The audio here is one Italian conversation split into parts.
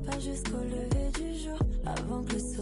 pas jusqu'au lever du jour avant que le soleil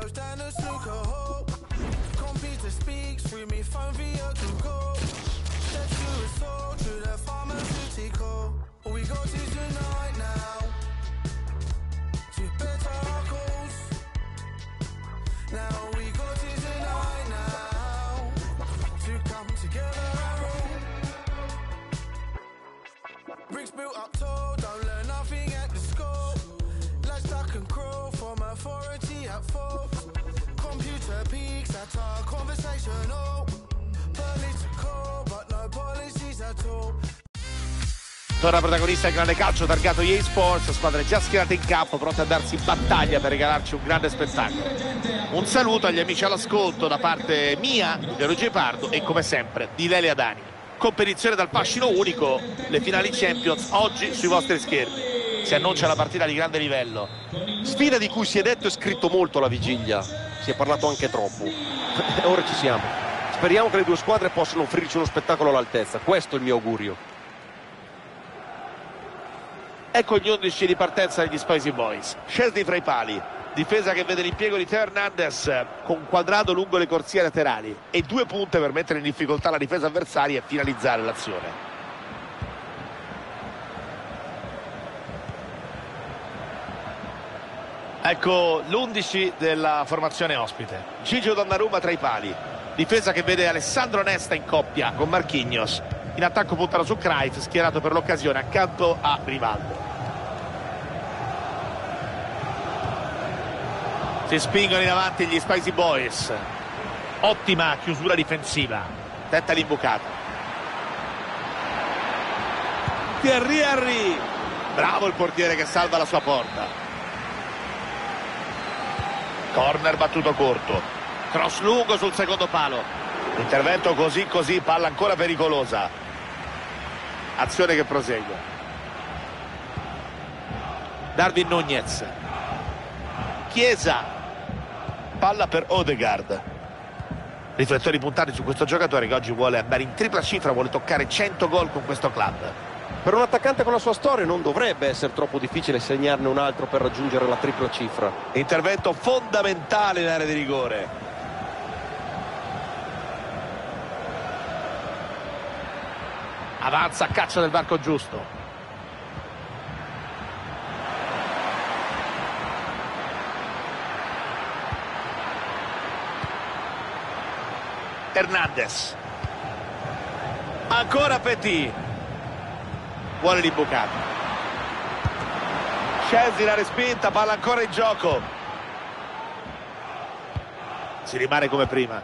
Close down the snooker hole. Computer speaks through me, phone via Google. Step through a soul, through the pharmaceutical. All we got is tonight. Torna protagonista del grande calcio targato EA Sports, squadre già schierate in campo, pronte a darsi battaglia per regalarci un grande spettacolo. Un saluto agli amici all'ascolto da parte mia, di Luigi Pardo e come sempre di Lelia Dani. Competizione dal fascino unico, le finali Champions oggi sui vostri schermi. Si annuncia la partita di grande livello. Sfida di cui si è detto e scritto molto alla vigilia, si è parlato anche troppo. Ora ci siamo. Speriamo che le due squadre possano offrirci uno spettacolo all'altezza, questo è il mio augurio. Ecco gli 11 di partenza degli Spicy Boys. Scesi fra i pali. Difesa che vede l'impiego di Teo Hernandez con quadrato lungo le corsie laterali e due punte per mettere in difficoltà la difesa avversaria e finalizzare l'azione. Ecco l'11 della formazione ospite. Gigio Donnarumma tra i pali. Difesa che vede Alessandro Nesta in coppia con Marchignos. In attacco puntano su Cruyff schierato per l'occasione accanto a Rivaldo. Si spingono in avanti gli Spicy Boys. Ottima chiusura difensiva. Tenta l'imbucata Thierry Henry. Bravo il portiere che salva la sua porta corner battuto corto. Cross lungo sul secondo palo. Intervento così così palla ancora pericolosa. Azione che prosegue. Darwin Nunez. Chiesa. Palla per Odegaard. Riflettori puntati su questo giocatore che oggi vuole andare in tripla cifra vuole toccare 100 gol con questo club per un attaccante con la sua storia non dovrebbe essere troppo difficile segnarne un altro per raggiungere la tripla cifra. Intervento fondamentale in area di rigore. Avanza caccia del varco giusto. Hernandez. Ancora Petit vuole l'imbucato Chelsea la respinta palla ancora in gioco. Si rimane come prima.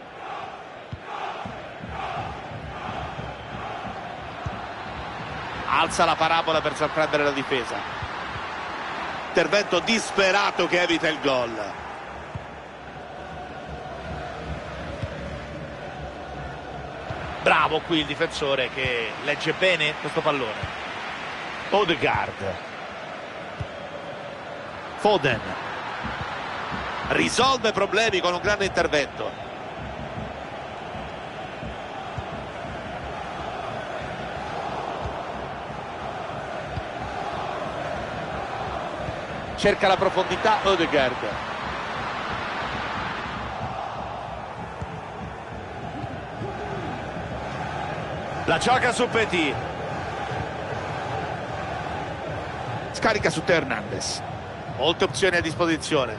Alza la parabola per sorprendere la difesa. Intervento disperato che evita il gol. Bravo qui il difensore che legge bene questo pallone Odegaard. Foden. Risolve problemi con un grande intervento. Cerca la profondità Odegaard. La gioca su Petit scarica su Teo Hernandez molte opzioni a disposizione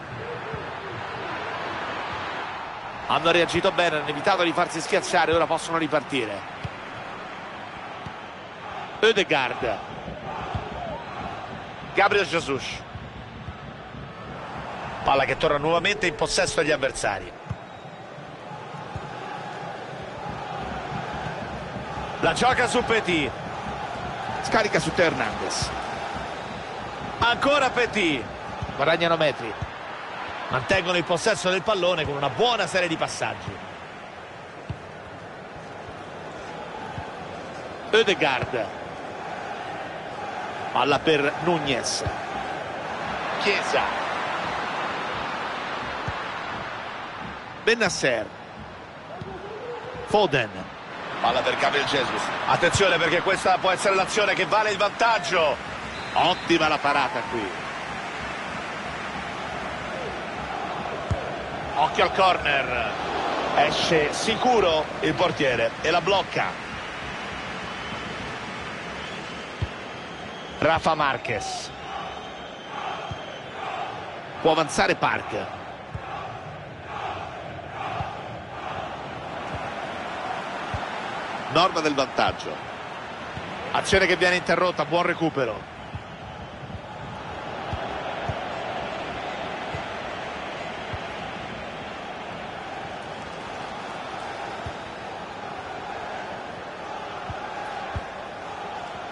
hanno reagito bene hanno evitato di farsi schiacciare ora possono ripartire Odegaard Gabriel Jesus. Palla che torna nuovamente in possesso degli avversari. La gioca su Petit. Scarica su Teo Hernandez. Ancora Petit. Guadagnano metri. Mantengono il possesso del pallone con una buona serie di passaggi. Ödegaard. Palla per Nunez. Chiesa. Benasser. Foden. Palla per Gabriel Jesus. Attenzione perché questa può essere l'azione che vale il vantaggio. Ottima la parata qui. Occhio al corner. Esce sicuro il portiere e la blocca. Rafa Marquez. Può avanzare Park. Norma del vantaggio. Azione che viene interrotta, buon recupero.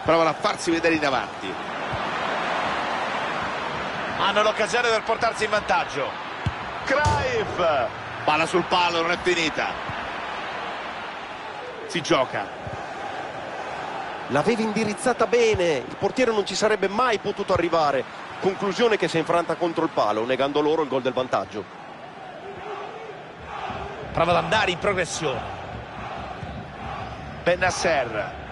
Provano a farsi vedere in avanti. Hanno l'occasione per portarsi in vantaggio. Cruyff! Palla sul palo, non è finita. Si gioca. L'avevi indirizzata bene. Il portiere non ci sarebbe mai potuto arrivare. Conclusione che si è infranta contro il palo negando loro il gol del vantaggio. Prova ad andare in progressione. Benasser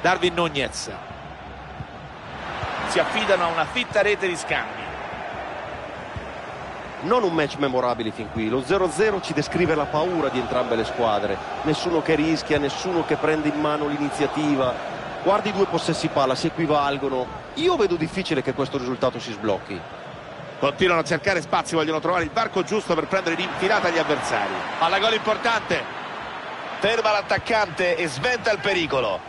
Darwin Nunez si affidano a una fitta rete di scambi. Non un match memorabile fin qui. Lo 0-0 ci descrive la paura di entrambe le squadre. Nessuno che rischia, nessuno che prende in mano l'iniziativa. Guardi i due possessi palla si equivalgono. Io vedo difficile che questo risultato si sblocchi. Continuano a cercare spazi vogliono trovare il varco giusto per prendere l'infilata agli avversari. Alla gol importante. Ferma l'attaccante e sventa il pericolo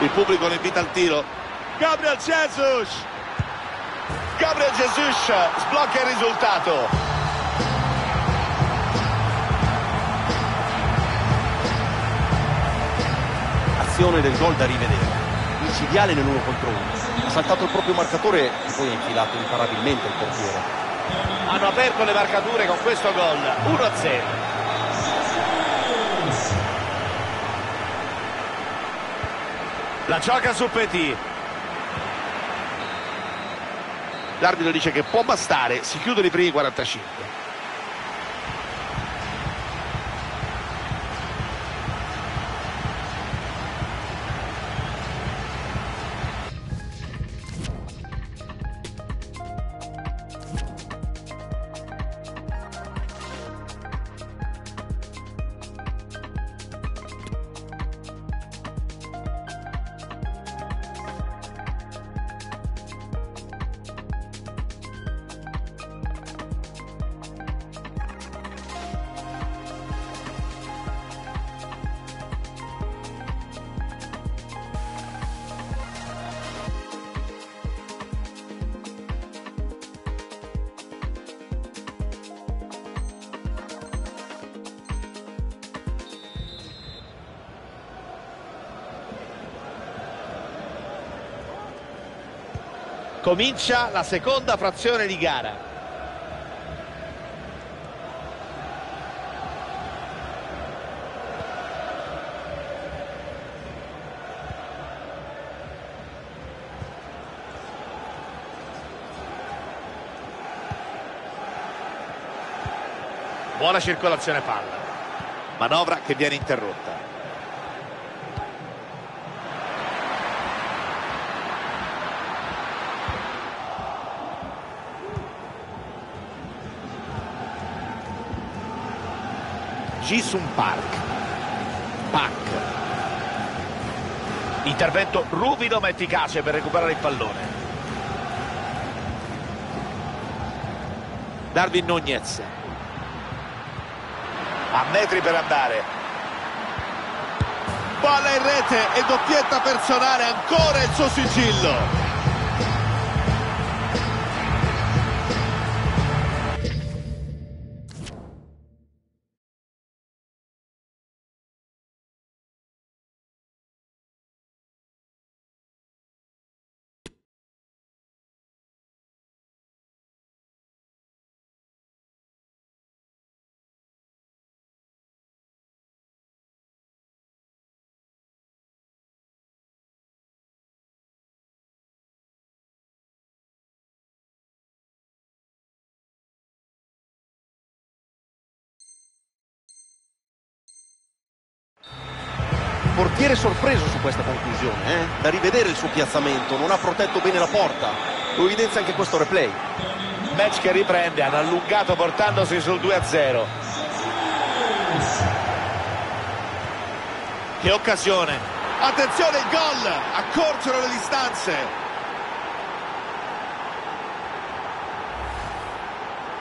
il pubblico lo invita al tiro. Gabriel Jesus! Gabriel Jesus sblocca il risultato. Azione del gol da rivedere. Incidiale nell'uno contro uno. Ha saltato il proprio marcatore e poi ha infilato imparabilmente il portiere. Hanno aperto le marcature con questo gol. 1 la gioca su Petit. L'arbitro dice che può bastare si chiudono i primi 45 Comincia la seconda frazione di gara. Buona circolazione palla. Manovra che viene interrotta. Jisung Park. Pack. Intervento ruvido ma efficace per recuperare il pallone. Darwin Nunez. a metri per andare palla in rete e doppietta personale ancora il suo sigillo portiere sorpreso su questa conclusione, eh? da rivedere il suo piazzamento, non ha protetto bene la porta, lo evidenzia anche questo replay. Match che riprende, hanno allungato portandosi sul 2-0. Che occasione! Attenzione il gol! Accorciano le distanze!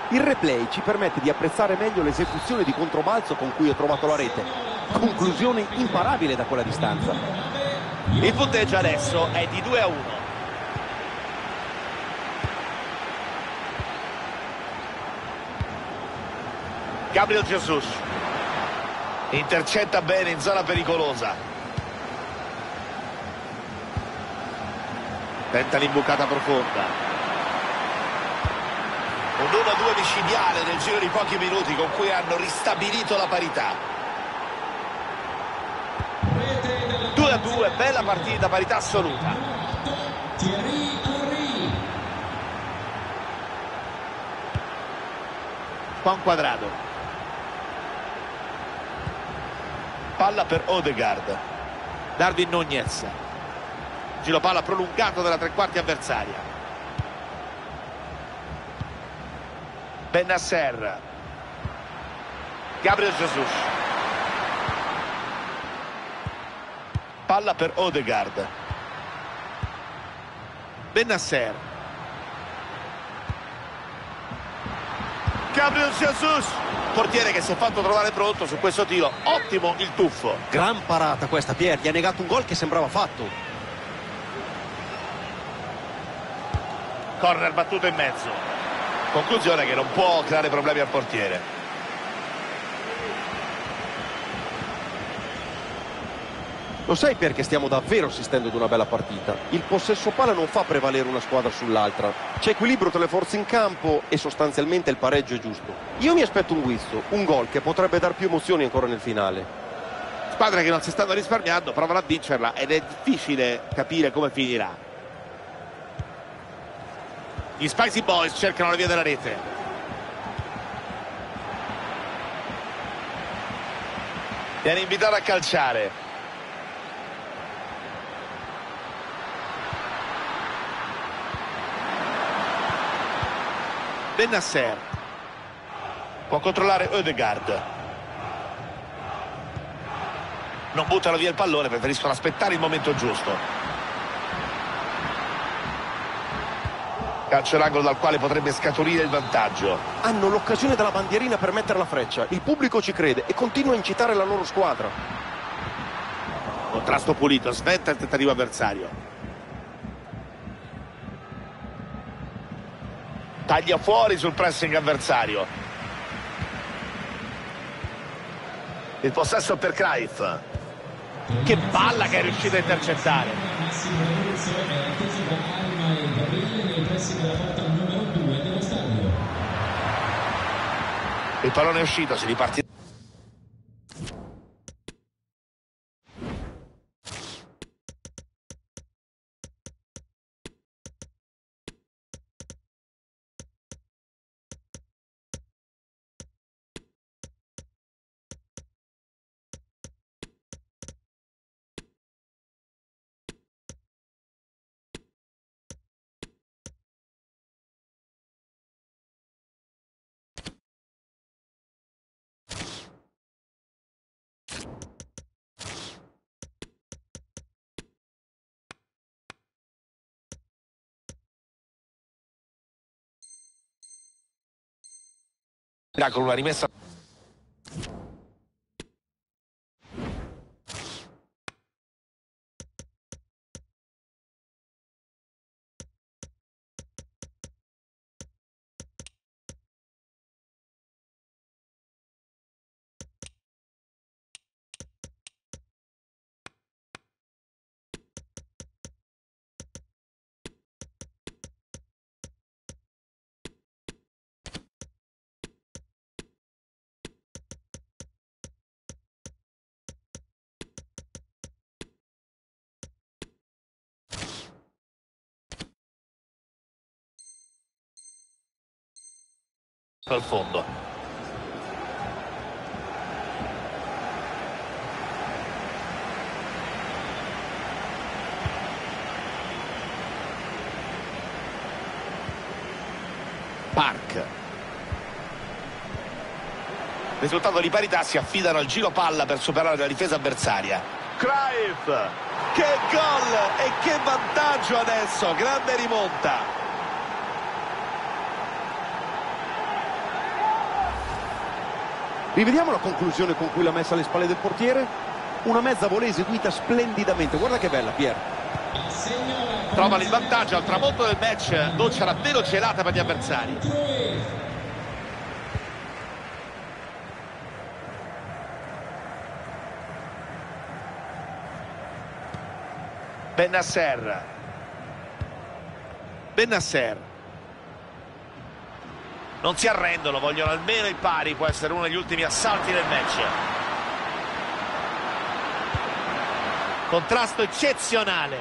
Il replay ci permette di apprezzare meglio l'esecuzione di controbalzo con cui ho trovato la rete conclusione imparabile da quella distanza. Il punteggio adesso è di 2 a 1. Gabriel Jesus intercetta bene in zona pericolosa. Tenta l'imbucata profonda. Un 1-2 micidiale nel giro di pochi minuti con cui hanno ristabilito la parità. 2 bella partita, parità assoluta. Juan Quadrado. Palla per Odegaard. Darwin Nunez. Giro palla prolungato dalla tre quarti avversaria. Benasser. Gabriel Jesus. Palla per Odegaard. Benasser. Gabriel Jesus. Portiere che si è fatto trovare pronto su questo tiro. Ottimo il tuffo. Gran parata questa, Pier. Gli ha negato un gol che sembrava fatto. Corner battuto in mezzo. Conclusione che non può creare problemi al portiere. Lo sai perché stiamo davvero assistendo ad una bella partita? Il possesso palla non fa prevalere una squadra sull'altra. C'è equilibrio tra le forze in campo e sostanzialmente il pareggio è giusto. Io mi aspetto un guizzo, un gol che potrebbe dar più emozioni ancora nel finale. Squadre che non si stanno risparmiando provano a vincerla ed è difficile capire come finirà. Gli Spicy Boys cercano la via della rete. Viene invitato a calciare. Benasser può controllare Oedegaard non buttano via il pallone preferiscono aspettare il momento giusto. Calcio l'angolo dal quale potrebbe scaturire il vantaggio. Hanno l'occasione della bandierina per mettere la freccia. Il pubblico ci crede e continua a incitare la loro squadra. Contrasto pulito. Sventa il tentativo avversario taglia fuori sul pressing avversario. Il possesso per Kraif che palla che è riuscito a intercettare. Il pallone è uscito si ripartirà con una rimessa al fondo. Park. Risultato di parità si affidano al giro palla per superare la difesa avversaria. Cruyff, che gol e che vantaggio adesso, grande rimonta. Rivediamo la conclusione con cui l'ha messa alle spalle del portiere. Una mezza volée eseguita splendidamente. Guarda che bella, Pier. Trova il vantaggio al tramonto del match. Doccia davvero gelata per gli avversari. Benasser. Benasser. Non si arrendono, vogliono almeno il pari, può essere uno degli ultimi assalti del match. Contrasto eccezionale.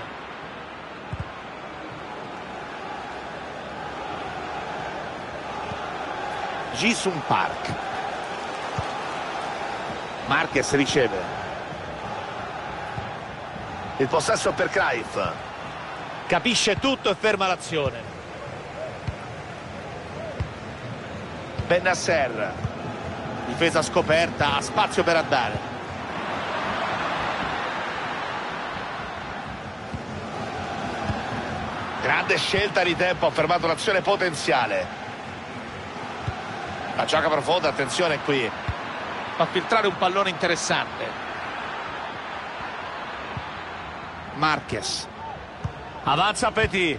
Jisung Park. Marquez riceve. Il possesso per Cruyff. Capisce tutto e ferma l'azione. Benasser. Difesa scoperta, ha spazio per andare. Grande scelta di tempo, ha fermato l'azione potenziale. La gioca profonda, attenzione qui. Fa filtrare un pallone interessante. Marquez. Avanza Petit.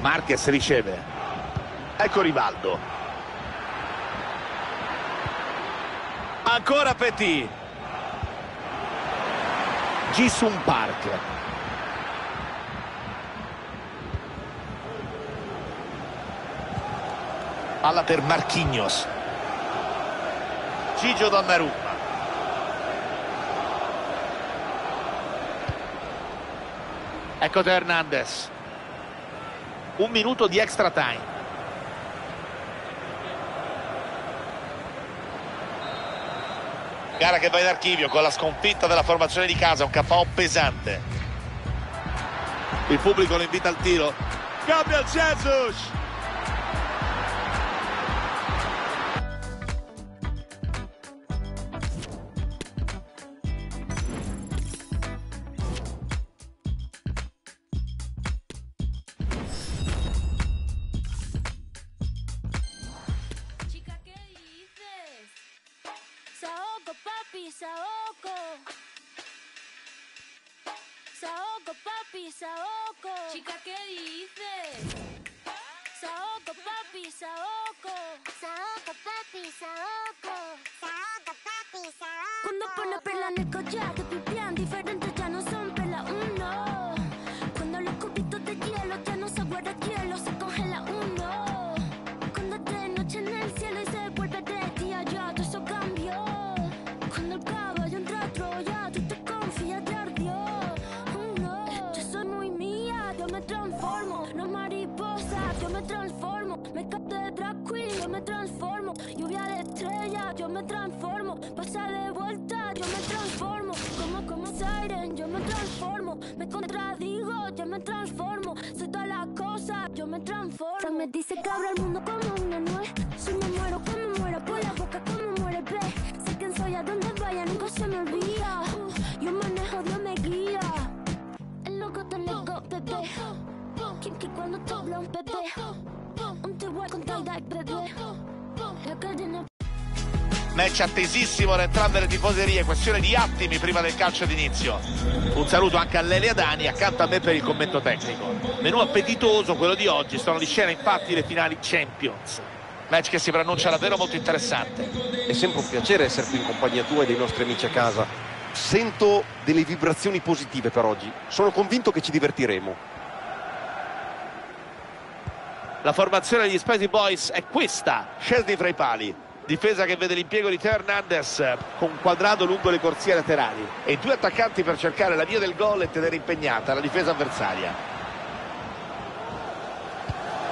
Marquez riceve. Ecco Rivaldo. Ancora Petit. Jisung Park. Palla per Marquinhos. Gigio Donnarumma. Ecco Teo Hernandez. Un minuto di extra time. Gara che va in archivio con la sconfitta della formazione di casa, un KO pesante. Il pubblico lo invita al tiro. Gabriel Jesus! Saoco, papi, saoco. Chica, ¿qué dices? Saoco, papi, saoco. Saoco, papi, saoco. Saoco, papi, saoco. Cuando pone perla en el collar, te pipián diferentes me dice que abro el mundo como una nuez. Si me muero, como muero, por la boca como muere, ve. Sé quién soy, a donde vaya, nunca se me olvida. Yo manejo, Dios me guía. El loco te loco, bebé. Kinky cuando te habla un bebé. Un te con tie-dye, bebé. La cadena Match attesissimo da entrambe le tifoserie, questione di attimi prima del calcio d'inizio. Un saluto anche a Lelia Dani, accanto a me per il commento tecnico. Menù appetitoso quello di oggi, sono di scena infatti le finali Champions. Match che si preannuncia davvero molto interessante. È sempre un piacere essere qui in compagnia tua e dei nostri amici a casa. Sento delle vibrazioni positive per oggi. Sono convinto che ci divertiremo. La formazione degli Spicy Boys è questa, scelti fra i pali. Difesa che vede l'impiego di Teo Hernandez con quadrato lungo le corsie laterali e due attaccanti per cercare la via del gol e tenere impegnata la difesa avversaria.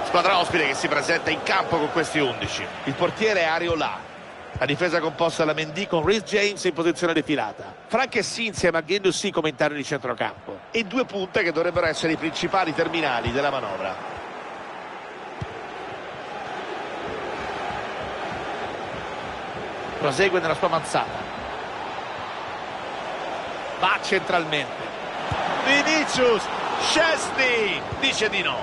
Squadra ospite che si presenta in campo con questi 11. Il portiere è Ariola. La difesa composta da Mendy con Rhys James in posizione defilata. Frank Sì insieme a Gendouzi come interni di centrocampo. E due punte che dovrebbero essere i principali terminali della manovra. Prosegue nella sua manzata. Va centralmente. Vinicius, Scesni, dice di no.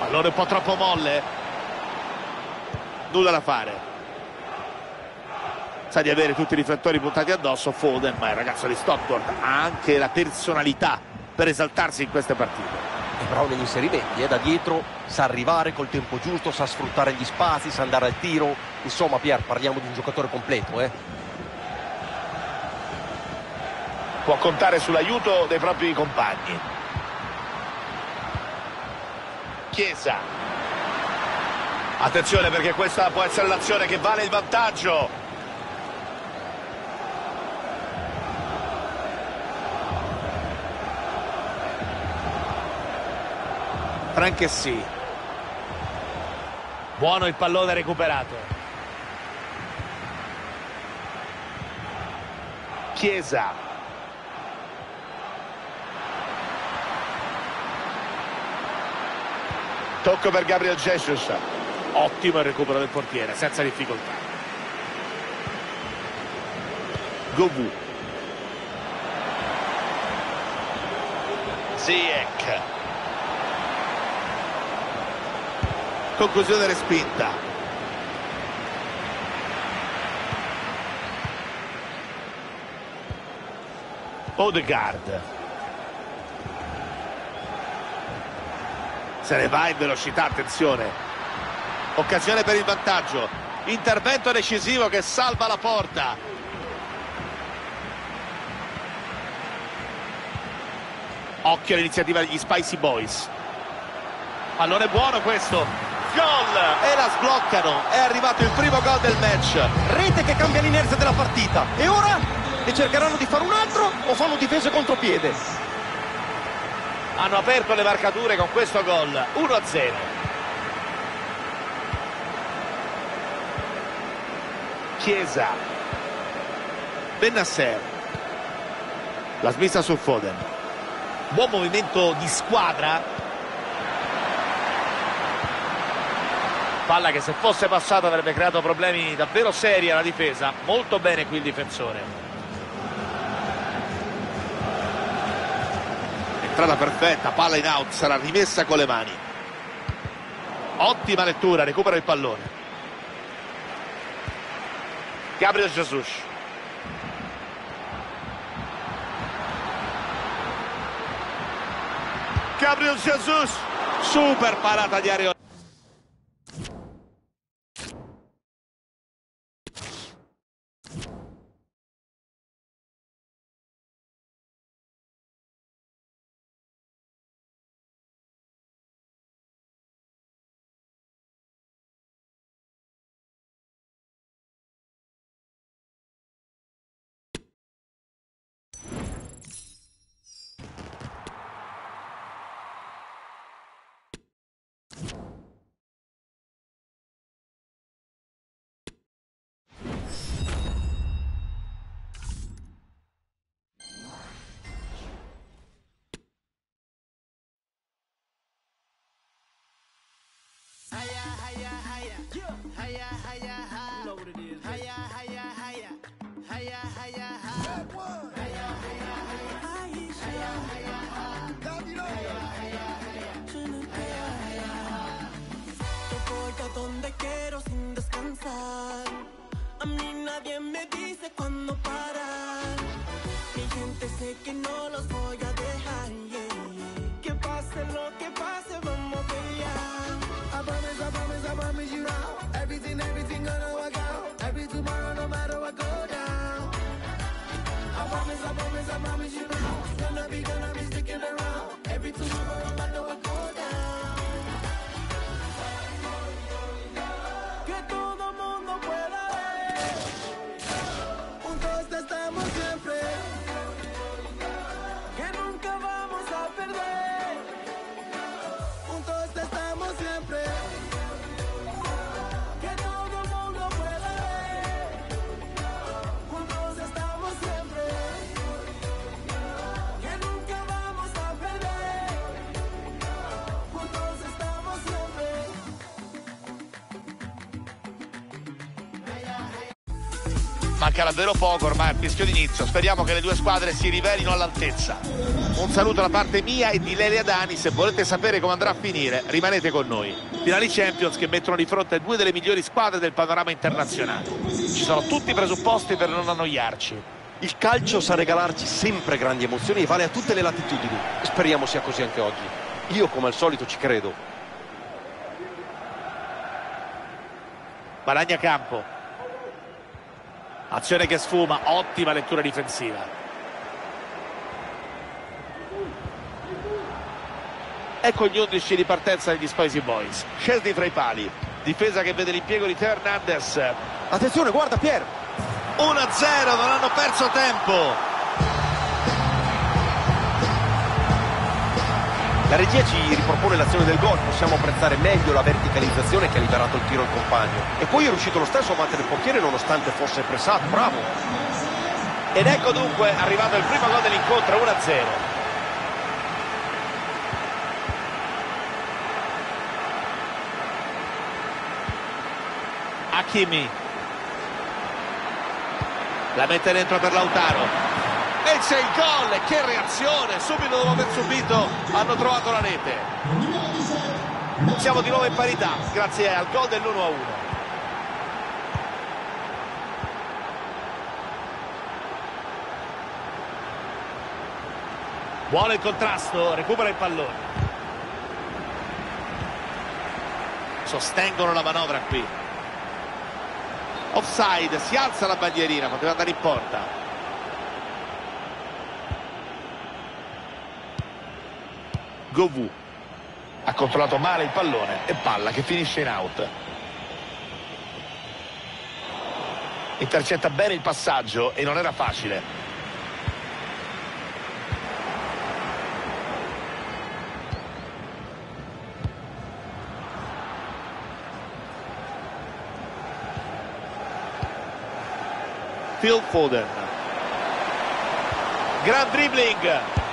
Pallone un po' troppo molle. Nulla da fare sa di avere tutti i riflettori puntati addosso Foden ma il ragazzo di Stockport ha anche la personalità per esaltarsi in queste partite è bravo negli inserimenti, è da dietro, sa arrivare col tempo giusto, sa sfruttare gli spazi, sa andare al tiro. Insomma, Pier, parliamo di un giocatore completo, eh. Può contare sull'aiuto dei propri compagni. Chiesa. Attenzione perché questa può essere l'azione che vale il vantaggio. Franchessì. Buono il pallone recuperato. Chiesa. Tocco per Gabriel Jesus. Ottimo il recupero del portiere, senza difficoltà. Govu. Ziyech. Conclusione respinta Odegaard. Se ne va in velocità attenzione. Occasione per il vantaggio. Intervento decisivo che salva la porta. Occhio all'iniziativa degli Spicy Boys. Pallone buono questo gol! E la sbloccano. È arrivato il primo gol del match. Rete che cambia l'inerzia della partita. E ora? Ne cercheranno di fare un altro o fanno difese contropiede hanno aperto le marcature con questo gol. 1-0 Chiesa. Benasser. La smissa su Foden. Buon movimento di squadra palla che se fosse passata avrebbe creato problemi davvero seri alla difesa. Molto bene qui il difensore. Entrata perfetta palla in out sarà rimessa con le mani. Ottima lettura recupera il pallone. Gabriel Jesus. Gabriel Jesus super parata di A donde quiero sin descansar. A mí nadie me dice cuándo parar. Mi gente sé que no los voy promise, I promise you now. Gonna be, gonna be sticking around. Every tomorrow, no matter what goes down. Manca davvero poco ormai al fischio d'inizio. Speriamo che le due squadre si rivelino all'altezza. Un saluto da parte mia e di Lelia Dani. Se volete sapere come andrà a finire, rimanete con noi. Finali Champions che mettono di fronte due delle migliori squadre del panorama internazionale. Ci sono tutti i presupposti per non annoiarci. Il calcio sa regalarci sempre grandi emozioni e vale a tutte le latitudini. Speriamo sia così anche oggi. Io come al solito ci credo. Guadagna campo. Azione che sfuma, ottima lettura difensiva. Ecco gli 11 di partenza degli Spicy Boys. Scesi fra i pali. Difesa che vede l'impiego di Teo Hernandez. Attenzione, guarda Pier. 1-0, non hanno perso tempo. La regia ci ripropone l'azione del gol, possiamo apprezzare meglio la verticalizzazione che ha liberato il tiro al compagno. E poi è riuscito lo stesso a battere il portiere nonostante fosse pressato, bravo. Ed ecco dunque arrivato il primo gol dell'incontro, 1-0. Hakimi. La mette dentro per Lautaro. C'è il gol, che reazione! Subito dopo aver subito hanno trovato la rete. Siamo di nuovo in parità, grazie al gol dell'1-1. Buono il contrasto, recupera il pallone. Sostengono la manovra qui. Offside, si alza la bandierina, poteva andare in porta. Govù ha controllato male il pallone e palla che finisce in out. Intercetta bene il passaggio e non era facile. Phil Foden. Gran dribbling.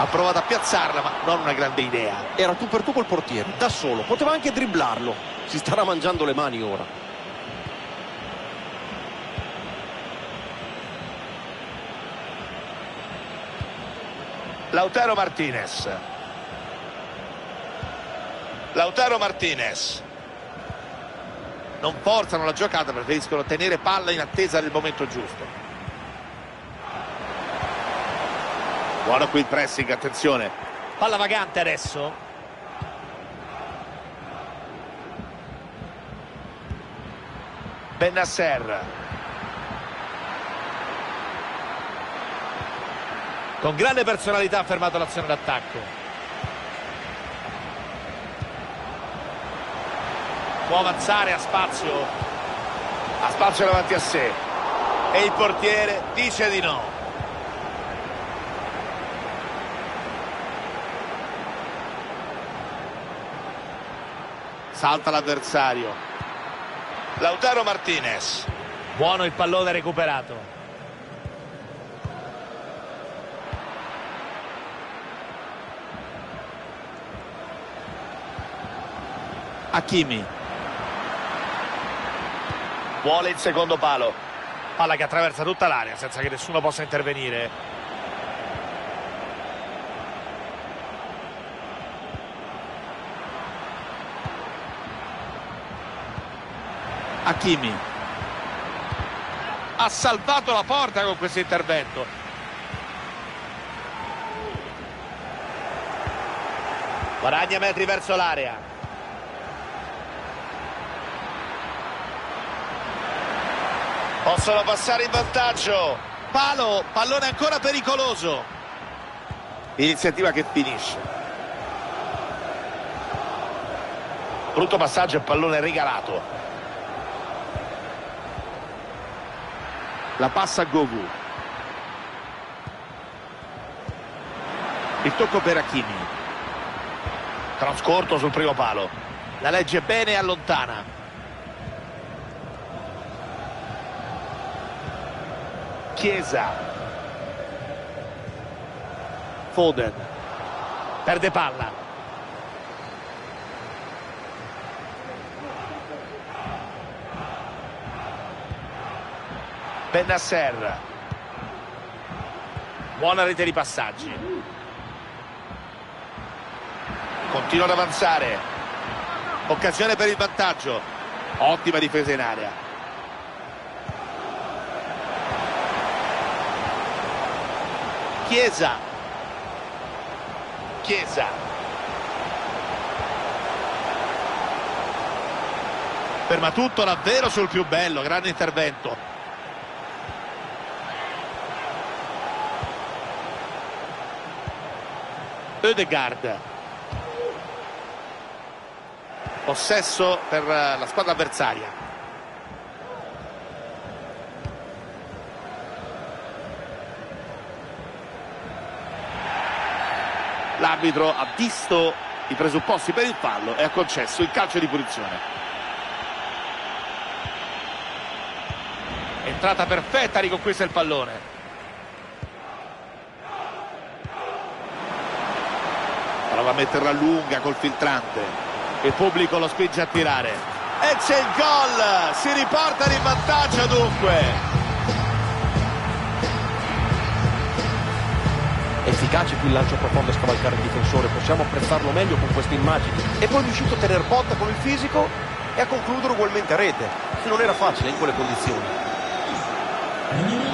Ha provato a piazzarla, ma non una grande idea. Era tu per tu col portiere, da solo, poteva anche dribblarlo. Si starà mangiando le mani ora. Lautaro Martinez. Lautaro Martinez. Non forzano la giocata, preferiscono tenere palla in attesa del momento giusto. Buono qui il pressing, attenzione. Palla vagante adesso. Bennasser. Con grande personalità ha fermato l'azione d'attacco. Può avanzare a spazio. Ha spazio davanti a sé. E il portiere dice di no. Salta l'avversario. Lautaro Martinez. Buono il pallone recuperato. Hakimi. Vuole il secondo palo. Palla che attraversa tutta l'area senza che nessuno possa intervenire. Hakimi. Ha salvato la porta con questo intervento. Guadagna metri verso l'area. Possono passare in vantaggio. Palo, pallone ancora pericoloso. Iniziativa che finisce. Brutto passaggio e pallone regalato. La passa a Gogu. Il tocco per Hakimi. Cross sul primo palo. La legge bene e allontana. Chiesa. Foden. Perde palla. Bennasser. Buona rete di passaggi. Continua ad avanzare. Occasione per il vantaggio. Ottima difesa in area. Chiesa. Chiesa. Ferma tutto davvero sul più bello, grande intervento. Ödegaard. Possesso per eh, la squadra avversaria. L'arbitro ha visto i presupposti per il fallo e ha concesso il calcio di punizione. Entrata perfetta, riconquista il pallone. Prova a metterla lunga col filtrante. Il pubblico lo spinge a tirare. E c'è il gol! Si riporta in vantaggio dunque. Efficace qui il lancio profondo a scavalcare il difensore, possiamo apprezzarlo meglio con queste immagini. E poi è riuscito a tenere botta con il fisico e a concludere ugualmente a rete. Non era facile in quelle condizioni.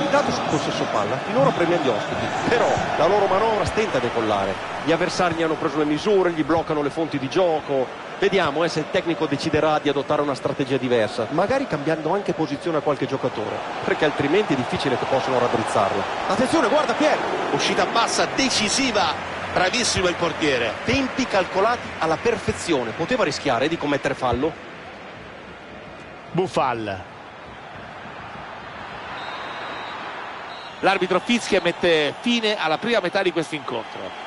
Il dato sul possesso palla finora premia gli ospiti, però la loro manovra stenta a decollare. Gli avversari gli hanno preso le misure, gli bloccano le fonti di gioco. Vediamo eh, se il tecnico deciderà di adottare una strategia diversa, magari cambiando anche posizione a qualche giocatore, perché altrimenti è difficile che possano raddrizzarla. Attenzione, guarda Pier! Uscita bassa decisiva, bravissimo il portiere. Tempi calcolati alla perfezione, poteva rischiare di commettere fallo? Buffal. L'arbitro fischia mette fine alla prima metà di questo incontro.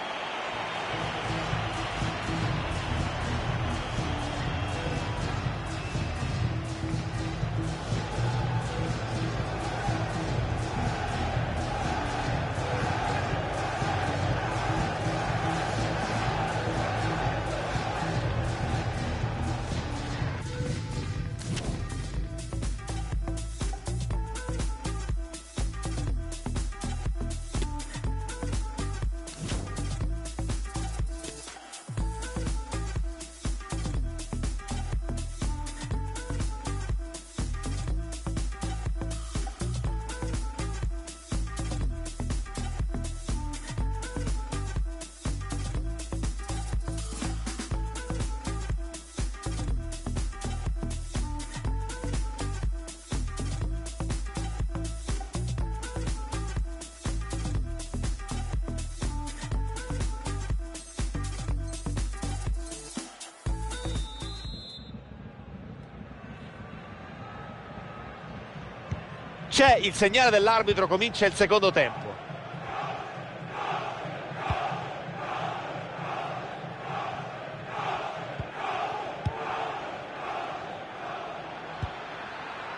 Segnale dell'arbitro, comincia il secondo tempo.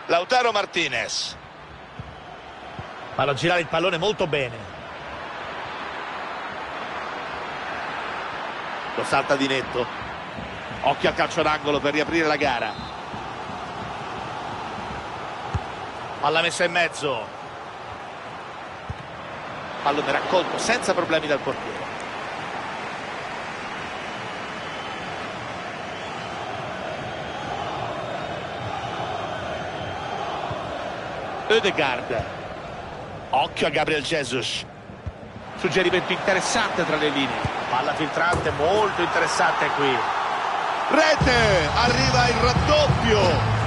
Lautaro Martinez. Fanno girare il pallone molto bene. Lo salta di netto. Occhio al calcio d'angolo per riaprire la gara. Palla messa in mezzo. Pallone raccolto senza problemi dal portiere. Ödegaard. Occhio a Gabriel Jesus. Suggerimento interessante tra le linee. Palla filtrante molto interessante qui. Rete! Arriva il raddoppio.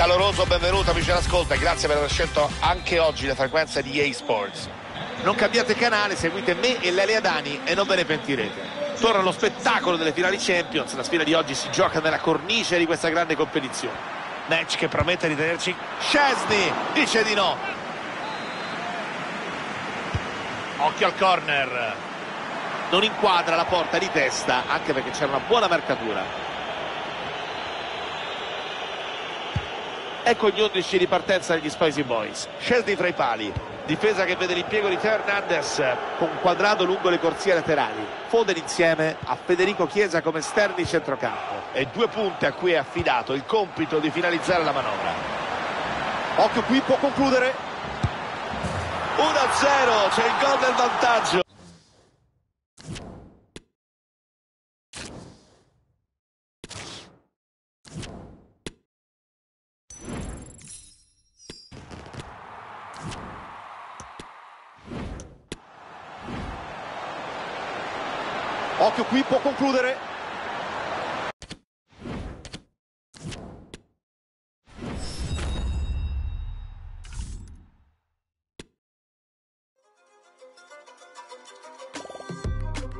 Caloroso benvenuto amici all'ascolto e grazie per aver scelto anche oggi le frequenze di EA Sports. Non cambiate canale, seguite me e Lele Adani e non ve ne pentirete. Torna lo spettacolo delle finali Champions, la sfida di oggi si gioca nella cornice di questa grande competizione. Match che promette di tenerci Chesney, dice di no. Occhio al corner. Non inquadra la porta di testa, anche perché c'era una buona marcatura. Ecco gli 11 di partenza degli Spicy Boys. Scelti fra i pali. Difesa che vede l'impiego di Teo Hernandez con quadrato lungo le corsie laterali. Foden insieme a Federico Chiesa come esterni centrocampo. E due punte a cui è affidato il compito di finalizzare la manovra. Occhio qui, può concludere. 1-0, c'è il gol del vantaggio.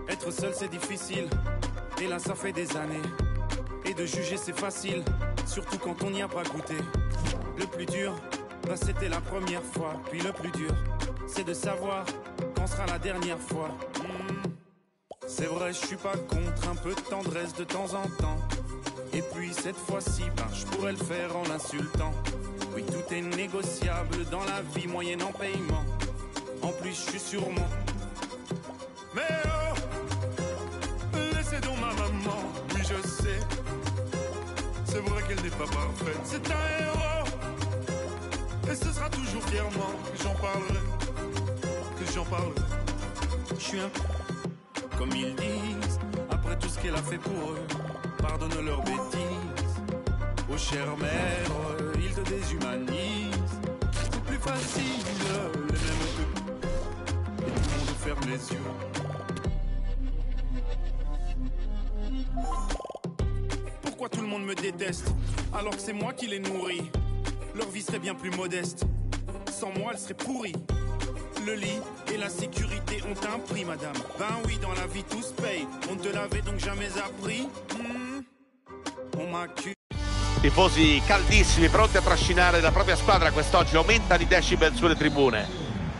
Être seul c'est difficile, et là ça fait des années. Et de juger c'est facile, surtout quand on n'y a pas goûté. Le plus dur, bah c'était la première fois. Puis le plus dur, c'est de savoir quand sera la dernière fois. C'est vrai, je suis pas contre un peu de tendresse de temps en temps. Et puis cette fois-ci, ben, je pourrais le faire en l'insultant. Oui, tout est négociable dans la vie moyennant paiement. En plus, je suis sûrement. Mais oh, laissez donc ma maman, oui je sais. C'est vrai qu'elle n'est pas parfaite, c'est un héros. Et ce sera toujours fièrement que j'en parlerai, que j'en parlerai. Je suis un comme ils disent, après tout ce qu'elle a fait pour eux, pardonne leurs bêtises. Ô chère mère, ils te déshumanisent. C'est plus facile, les mêmes que et tout le monde ferme les yeux. Pourquoi tout le monde me déteste alors que c'est moi qui les nourris? Leur vie serait bien plus modeste. Sans moi, elle serait pourrie. Le lit et la sécurité ont un prix, madame. Ben oui, dans la vie tout se paye. On te l'avait donc jamais appris. Hmm. On m'accuse. Tifosi caldissimi, pronti a trascinare la propria squadra quest'oggi. Aumentano i decibel sulle tribune.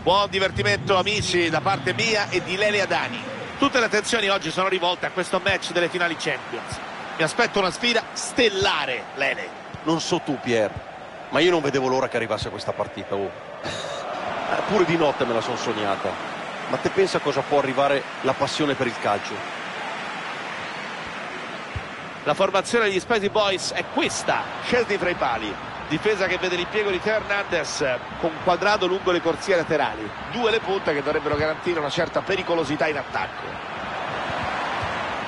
Buon divertimento, amici, da parte mia e di Lele Adani. Tutte le attenzioni oggi sono rivolte a questo match delle finali Champions. Mi aspetto una sfida stellare, Lele. Non so tu, Pier, ma io non vedevo l'ora che arrivasse questa partita. Oh. Eh, Pure di notte me la sono sognata. Ma te pensa cosa può arrivare la passione per il calcio? La formazione degli Spicy Boys è questa, scelti fra i pali. Difesa che vede l'impiego di Teo Hernandez con quadrato lungo le corsie laterali. Due le punte che dovrebbero garantire una certa pericolosità in attacco.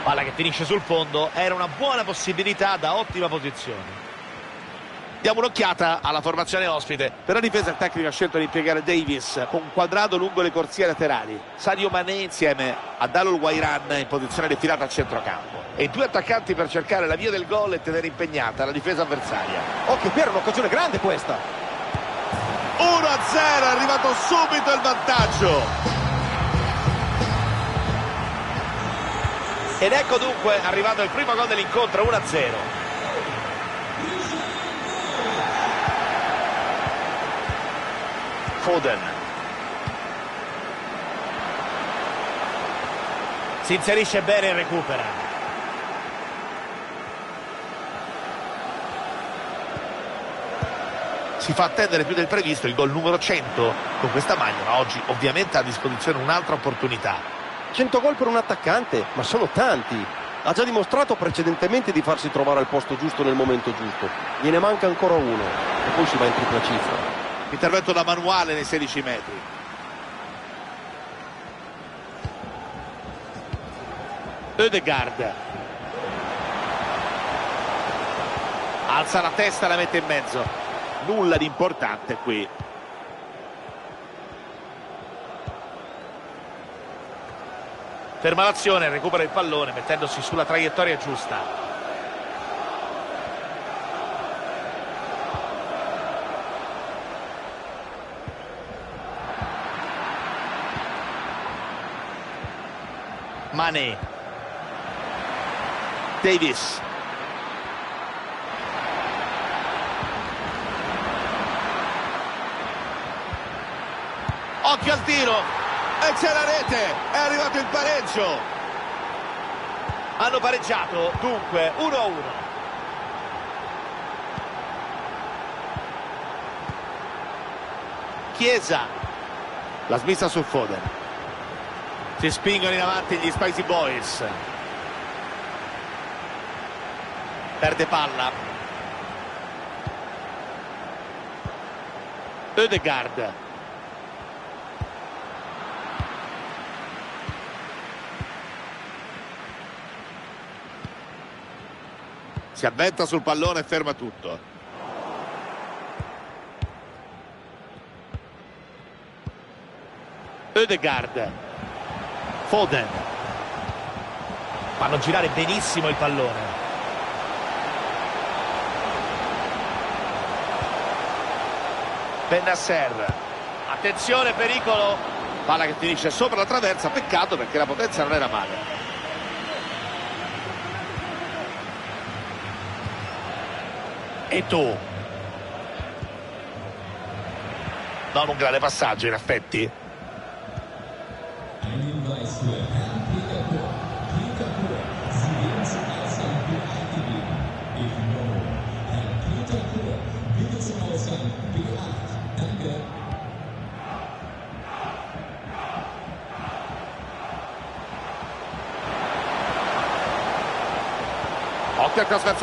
Palla che finisce sul fondo, era una buona possibilità da ottima posizione. Diamo un'occhiata alla formazione ospite. Per la difesa il tecnico ha scelto di impiegare Davis con quadrato lungo le corsie laterali. Sadio Mané insieme a Dalol Wairan in posizione defilata al centrocampo. E i due attaccanti per cercare la via del gol e tenere impegnata la difesa avversaria. Occhio, Pier, un'occasione grande questa. 1-0, è arrivato subito il vantaggio. Ed ecco dunque arrivato il primo gol dell'incontro, 1-0. Foden. Si inserisce bene e recupera. Si fa attendere più del previsto il gol numero 100 con questa maglia, ma oggi ovviamente ha a disposizione un'altra opportunità. 100 gol per un attaccante, ma sono tanti. Ha già dimostrato precedentemente di farsi trovare al posto giusto nel momento giusto. Gliene manca ancora uno e poi si va in tripla cifra. Intervento da manuale nei 16 metri. Ödegaard. Alza la testa e la mette in mezzo. Nulla di importante qui. Ferma l'azione, recupera il pallone mettendosi sulla traiettoria giusta. Mane. Davis. Occhio al tiro. E c'è la rete. È arrivato il pareggio. Hanno pareggiato, dunque 1-1. Chiesa. La smissa sul Foden. Si spingono in avanti gli Spicy Boys. Perde palla. Ödegaard. Si avventa sul pallone e ferma tutto. Ödegaard. Foden. Fanno girare benissimo il pallone. Benasser. Attenzione, pericolo. Palla che finisce sopra la traversa, peccato perché la potenza non era male. E tu? Non un grande passaggio in effetti.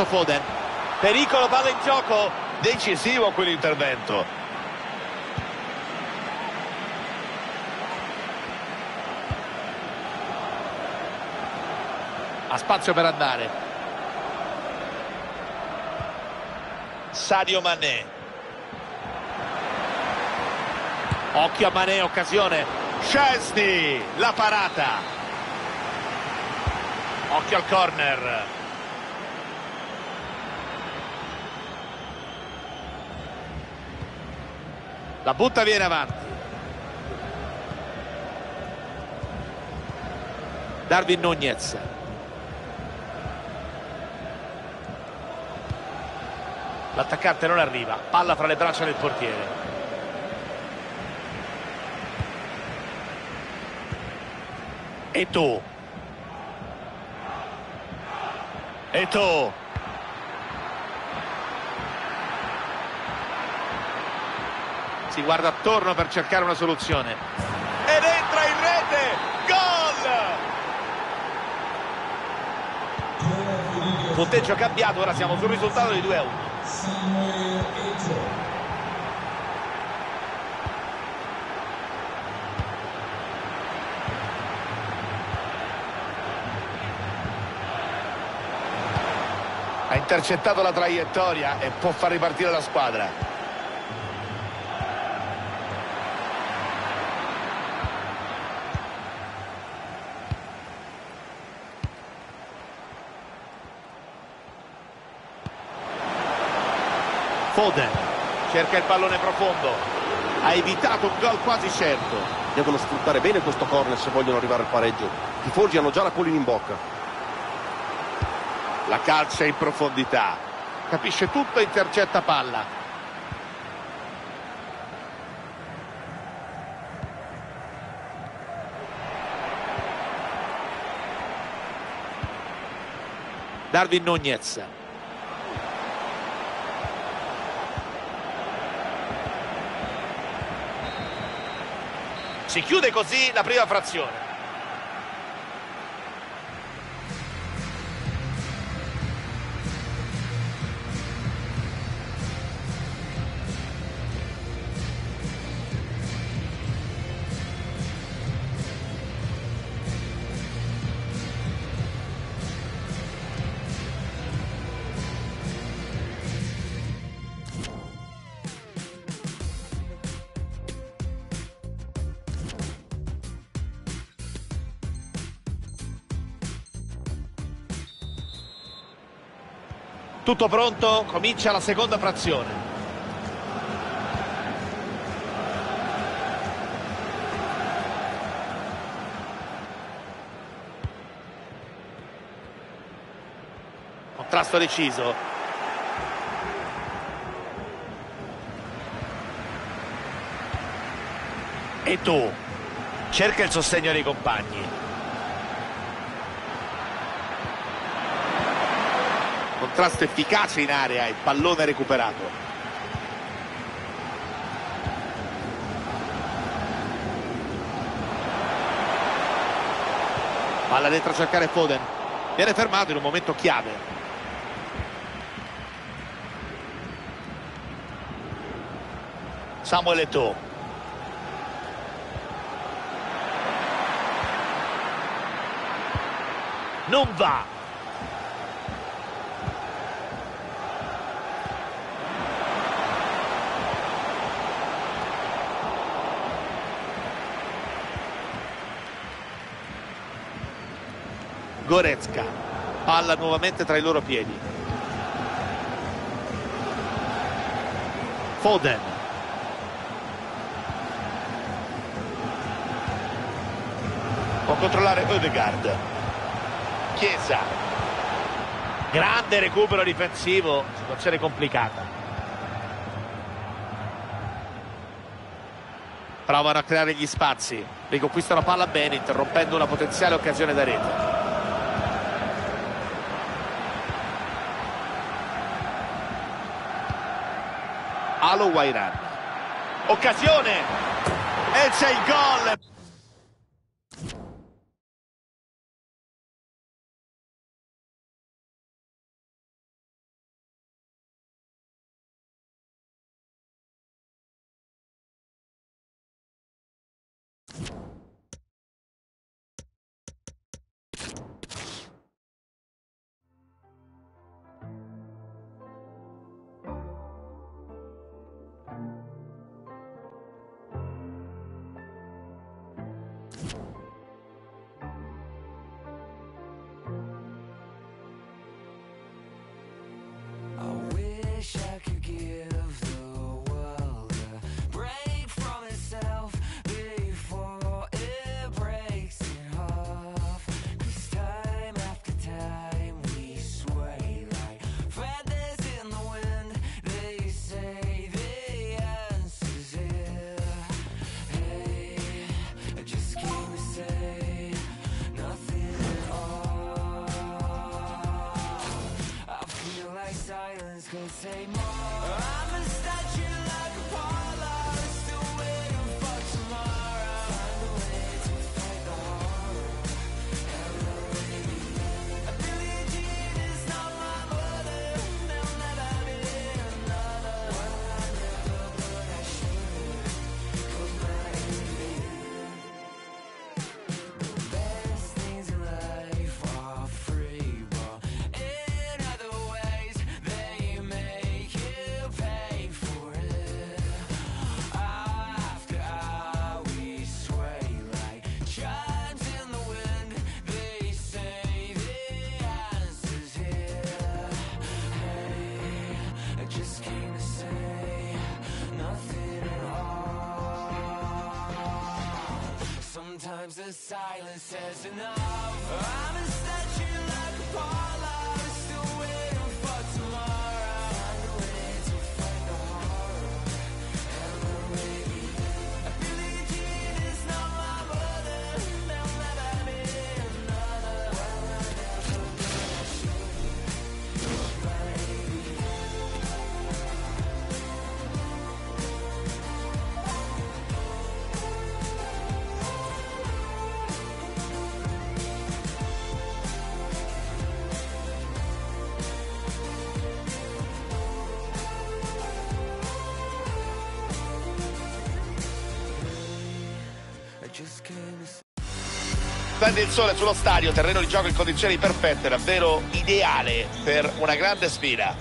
Verso Foden. Pericolo, palla in gioco. Decisivo quell'intervento. Ha spazio per andare. Sadio Mané. Occhio a Mané, occasione. Chesney, la parata. Occhio al corner. La butta viene avanti. Darwin Nunez. L'attaccante non arriva, palla fra le braccia del portiere. E tu. E tu. Si guarda attorno per cercare una soluzione. Ed entra in rete! Gol! Punteggio cambiato, ora siamo sul risultato di 2 a 1. Ha intercettato la traiettoria e può far ripartire la squadra. Foden. Cerca il pallone profondo. Ha evitato un gol quasi certo. Devono sfruttare bene questo corner se vogliono arrivare al pareggio. I tifosi hanno già la polina in bocca. La calcia in profondità. Capisce tutto intercetta palla. Darwin Nunez Si chiude così la prima frazione. Tutto pronto, comincia la seconda frazione. Contrasto deciso. E tu? Cerca il sostegno dei compagni. Contrasto efficace in area, il pallone recuperato. Palla dentro a cercare Foden. Viene fermato in un momento chiave. Samuel Eto'o. Non va. Goretzka. Palla nuovamente tra i loro piedi. Foden. Può controllare Odegaard. Chiesa. Grande recupero difensivo, situazione complicata. Provano a creare gli spazi. Riconquistano palla bene, interrompendo una potenziale occasione da rete. Wairan. Occasione! E c'è il gol! Say more. Silence says enough. I'm a statue like Apollo, Prende il sole sullo stadio, terreno di gioco in condizioni perfette, davvero ideale per una grande sfida.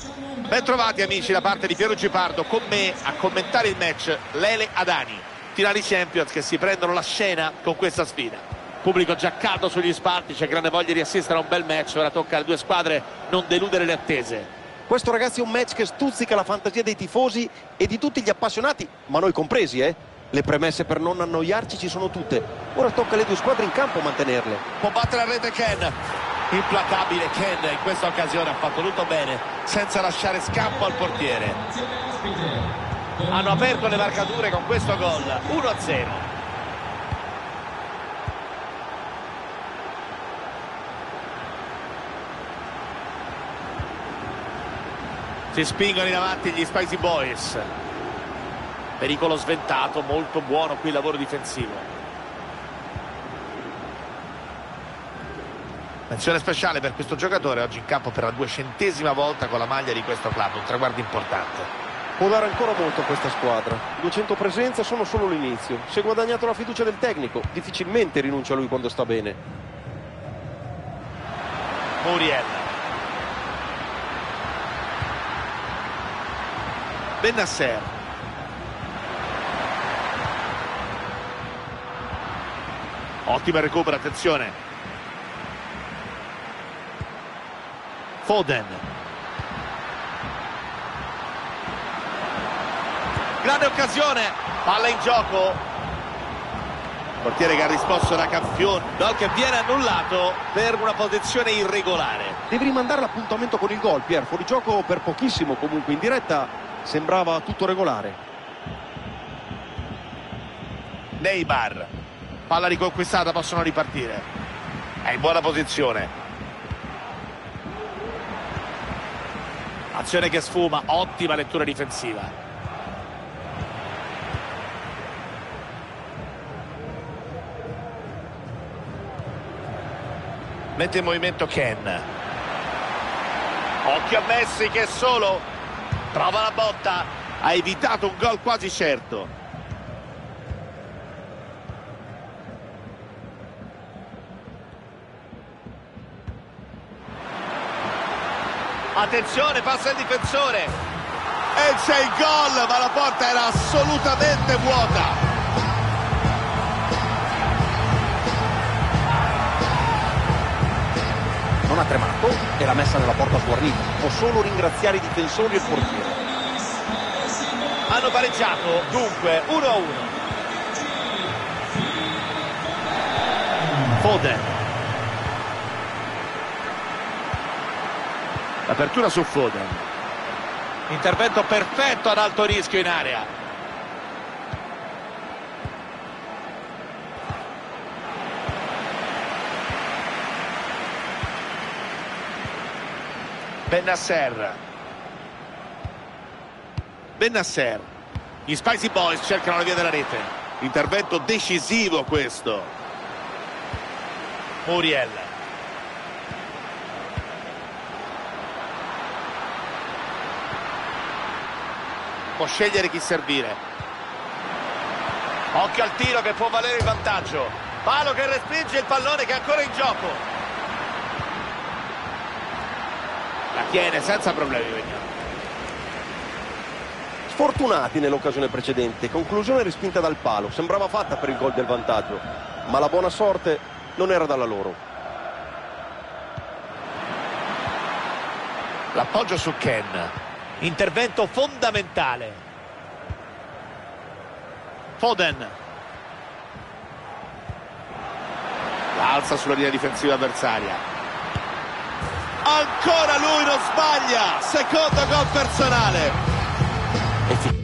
Ben trovati amici da parte di Piero Gipardo con me a commentare il match Lele Adani. Finali Champions che si prendono la scena con questa sfida. Pubblico già caldo sugli spalti, c'è grande voglia di assistere a un bel match, ora tocca alle due squadre non deludere le attese. Questo ragazzi è un match che stuzzica la fantasia dei tifosi e di tutti gli appassionati, ma noi compresi, eh? Le premesse per non annoiarci ci sono tutte. Ora tocca alle due squadre in campo mantenerle. Può battere a rete Ken. Implacabile Ken in questa occasione ha fatto tutto bene senza lasciare scampo al portiere. Hanno aperto le marcature con questo gol 1-0. Si spingono in avanti gli Spicy Boys. Pericolo sventato, molto buono qui il lavoro difensivo. Menzione speciale per questo giocatore oggi in campo per la duecentesima volta con la maglia di questo club, un traguardo importante. Può dare ancora molto a questa squadra. 200 presenze sono solo l'inizio. Si è guadagnato la fiducia del tecnico. Difficilmente rinuncia a lui quando sta bene. Muriel. Benasser. Ottima recupero, attenzione. Foden. Grande occasione, palla in gioco. Portiere che ha risposto da campione, gol che viene annullato per una posizione irregolare. Devi rimandare l'appuntamento con il gol, Pier. Fuori gioco per pochissimo comunque. In diretta sembrava tutto regolare. Neymar. Palla riconquistata, possono ripartire. È in buona posizione. Azione che sfuma, ottima lettura difensiva. Mette in movimento Ken. Occhio a Messi che è solo. Trova la botta. Ha evitato un gol quasi certo. Attenzione, passa il difensore. E c'è il gol, ma la porta era assolutamente vuota. Non ha tremato e l'ha messa nella porta sguarnita. Può solo ringraziare i difensori e il portiere. Hanno pareggiato, dunque 1-1. Foden. L'apertura su Foden. Intervento perfetto ad alto rischio in area. Benasser. Benasser. Gli Spicy Boys cercano la via della rete. Intervento decisivo questo. Muriel. Può scegliere chi servire. Occhio al tiro che può valere il vantaggio. Palo che respinge il pallone che è ancora in gioco. La tiene senza problemi. Sfortunati nell'occasione precedente. Conclusione respinta dal palo. Sembrava fatta per il gol del vantaggio. Ma la buona sorte non era dalla loro. L'appoggio su Ken. Intervento fondamentale. Foden. L'alza sulla linea difensiva avversaria. Ancora lui non sbaglia. Secondo gol personale.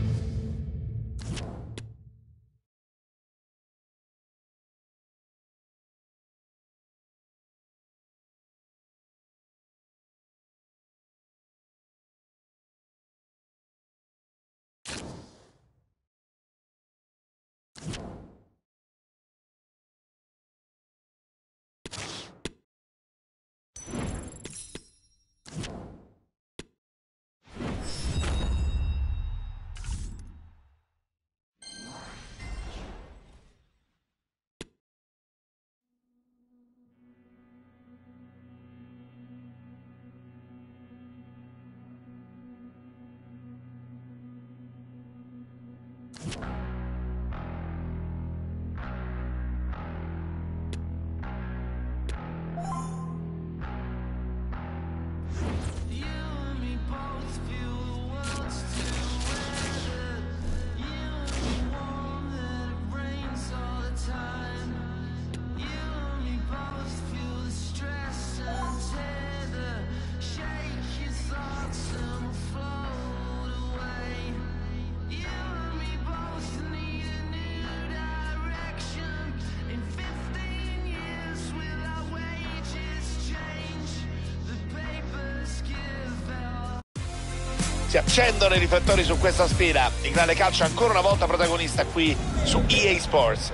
Accendono i riflettori su questa sfida. Il grande calcio ancora una volta protagonista qui su EA Sports.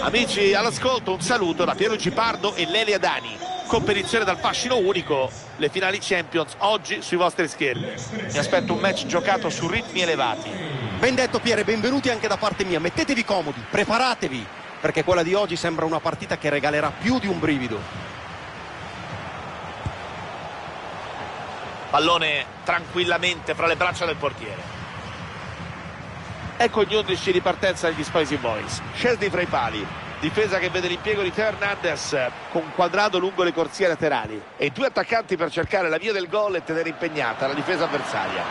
Amici all'ascolto, un saluto da Piero Cipardo e Lelia Dani. Competizione dal fascino unico, le finali Champions oggi sui vostri schermi. Mi aspetto un match giocato su ritmi elevati. Ben detto Piere, benvenuti anche da parte mia. Mettetevi comodi, preparatevi, perché quella di oggi sembra una partita che regalerà più di un brivido. Pallone tranquillamente fra le braccia del portiere. Ecco gli 11 di partenza degli Spicy Boys. Scesi fra i pali. Difesa che vede l'impiego di Teo Hernandez con quadrato lungo le corsie laterali. E due attaccanti per cercare la via del gol e tenere impegnata la difesa avversaria.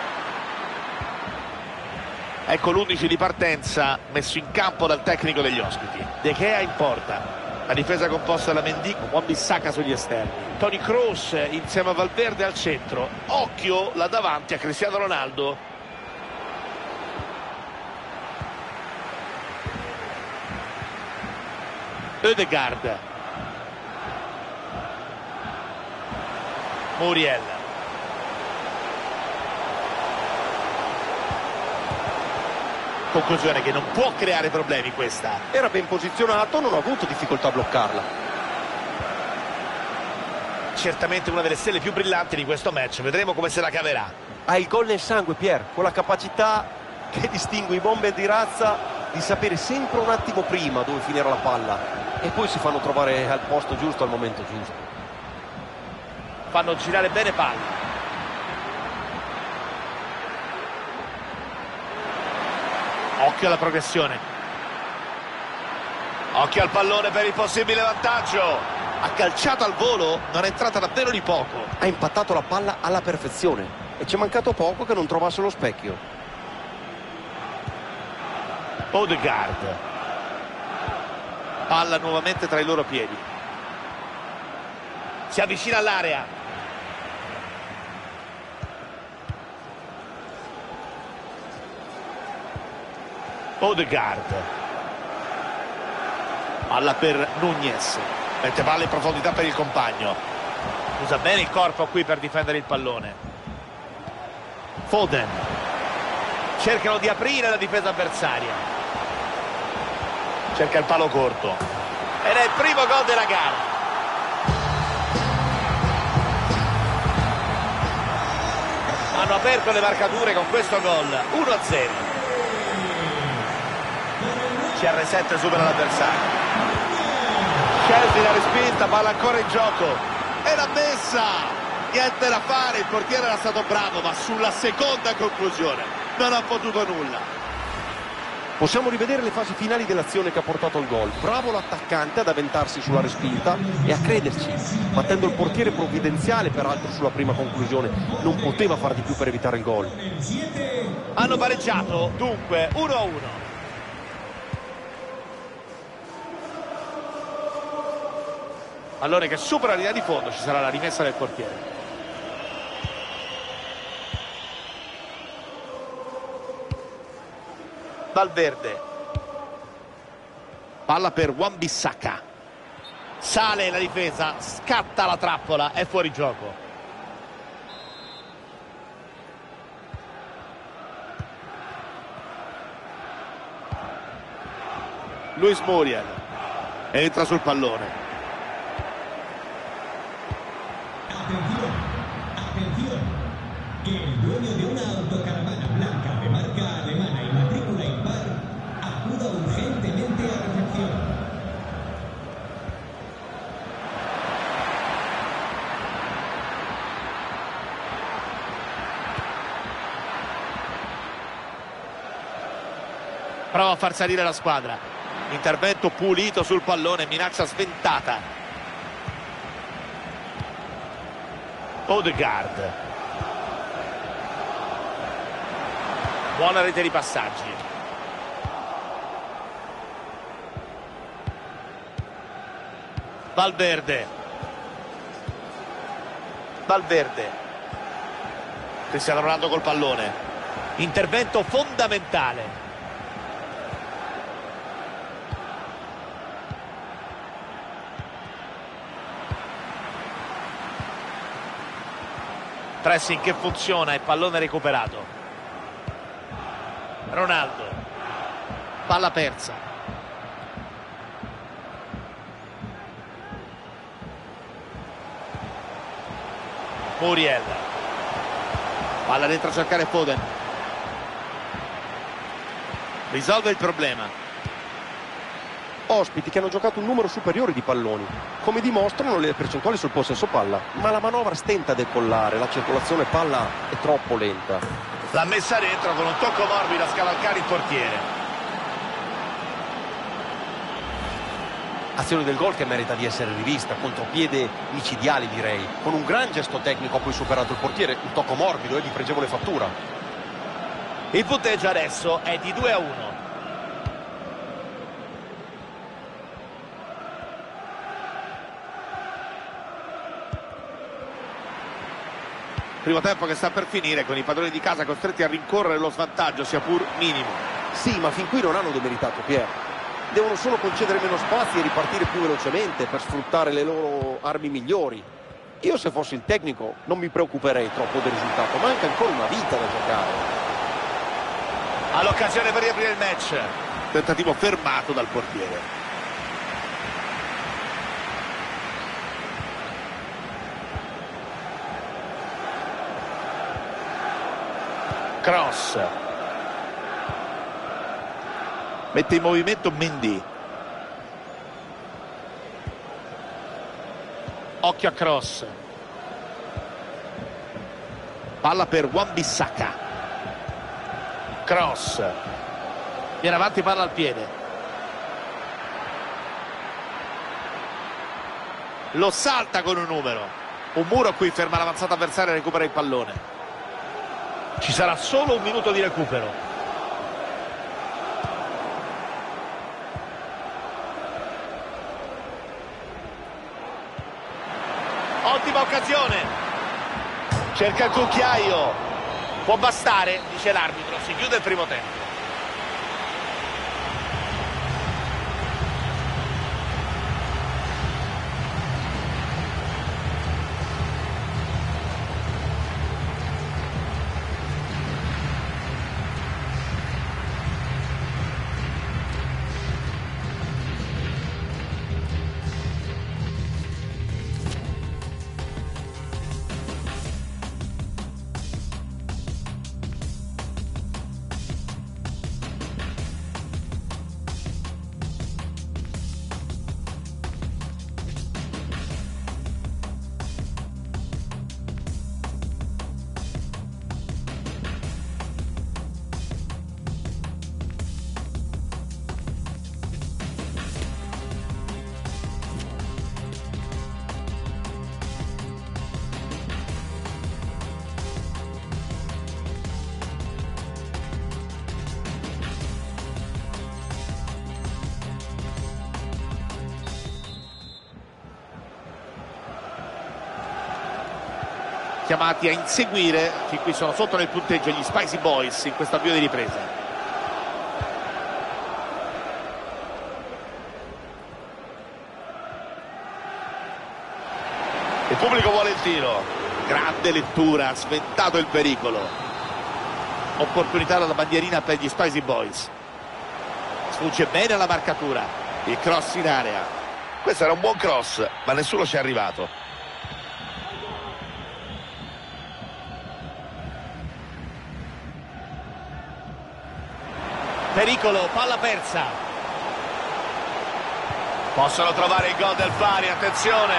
Ecco l'11 di partenza messo in campo dal tecnico degli ospiti. De Gea in porta. La difesa composta da Mendy con Juan Bissaka sugli esterni. Tony Kroos insieme a Valverde al centro. Occhio là davanti a Cristiano Ronaldo. Ödegaard. Muriel. Conclusione che non può creare problemi questa. Era ben posizionato, non ha avuto difficoltà a bloccarla. Certamente una delle stelle più brillanti di questo match. Vedremo come se la caverà. Ha il gol nel sangue, Pier, con la capacità che distingue i bomber di razza di sapere sempre un attimo prima dove finire la palla e poi si fanno trovare al posto giusto al momento giusto. Fanno girare bene palla. Occhio alla progressione. Occhio al pallone per il possibile vantaggio. Ha calciato al volo, non è entrata davvero di poco. Ha impattato la palla alla perfezione e ci è mancato poco che non trovasse lo specchio. Odegaard. Palla nuovamente tra i loro piedi. Si avvicina all'area. Odegaard. Palla per Nunez. Mette palla in profondità per il compagno. Usa bene il corpo qui per difendere il pallone. Foden. Cercano di aprire la difesa avversaria. Cerca il palo corto. Ed è il primo gol della gara. Hanno aperto le marcature con questo gol. 1-0. CR7 supera l'avversario. Chelsea la respinta, palla ancora in gioco. E l'ha messa! Niente da fare, il portiere era stato bravo, ma sulla seconda conclusione non ha potuto nulla. Possiamo rivedere le fasi finali dell'azione che ha portato al gol. Bravo l'attaccante ad avventarsi sulla respinta e a crederci, battendo il portiere provvidenziale peraltro sulla prima conclusione. Non poteva far di più per evitare il gol. Hanno pareggiato, dunque 1-1. Allora che supera la linea di fondo ci sarà la rimessa del portiere. Valverde. Palla per Wan Bissaka. Sale la difesa, scatta la trappola, è fuori gioco. Luis Muriel entra sul pallone. Prova a far salire la squadra. Intervento pulito sul pallone, minaccia sventata. Odegaard. Buona rete di passaggi. Valverde. Valverde. Cristiano Ronaldo col pallone. Intervento fondamentale. Pressing che funziona e pallone recuperato. Ronaldo. Palla persa. Muriel. Palla dentro a cercare Foden. Risolve il problema. Ospiti che hanno giocato un numero superiore di palloni, come dimostrano le percentuali sul possesso palla. Ma la manovra stenta a decollare, la circolazione palla è troppo lenta. L'ha messa dentro con un tocco morbido a scavalcare il portiere. Azione del gol che merita di essere rivista, contropiede micidiale direi. Con un gran gesto tecnico ha poi superato il portiere, un tocco morbido e di pregevole fattura. Il punteggio adesso è di 2 a 1. Primo tempo che sta per finire con i padroni di casa costretti a rincorrere lo svantaggio sia pur minimo. Sì, ma fin qui non hanno demeritato Pier. Devono solo concedere meno spazi e ripartire più velocemente per sfruttare le loro armi migliori. Io se fossi il tecnico non mi preoccuperei troppo del risultato, manca ancora una vita da giocare. Ha l'occasione per riaprire il match. Tentativo fermato dal portiere. Cross. Mette in movimento Mendy. Occhio a cross. Palla per Wan Bissaka. Cross. Viene avanti, palla al piede. Lo salta con un numero. Un muro qui ferma l'avanzata avversaria e recupera il pallone. Ci sarà solo un minuto di recupero. Ottima occasione. Cerca il cucchiaio. Può bastare, dice l'arbitro. Si chiude il primo tempo. Chiamati a inseguire fin qui sono sotto nel punteggio gli Spicy Boys in questo avvio di ripresa. Il pubblico vuole il tiro. Grande lettura ha sventato il pericolo. Opportunità dalla bandierina per gli Spicy Boys. Sfugge bene la marcatura. Il cross in area. Questo era un buon cross ma nessuno ci è arrivato Pericolo, palla persa. Possono trovare il gol del pari, attenzione.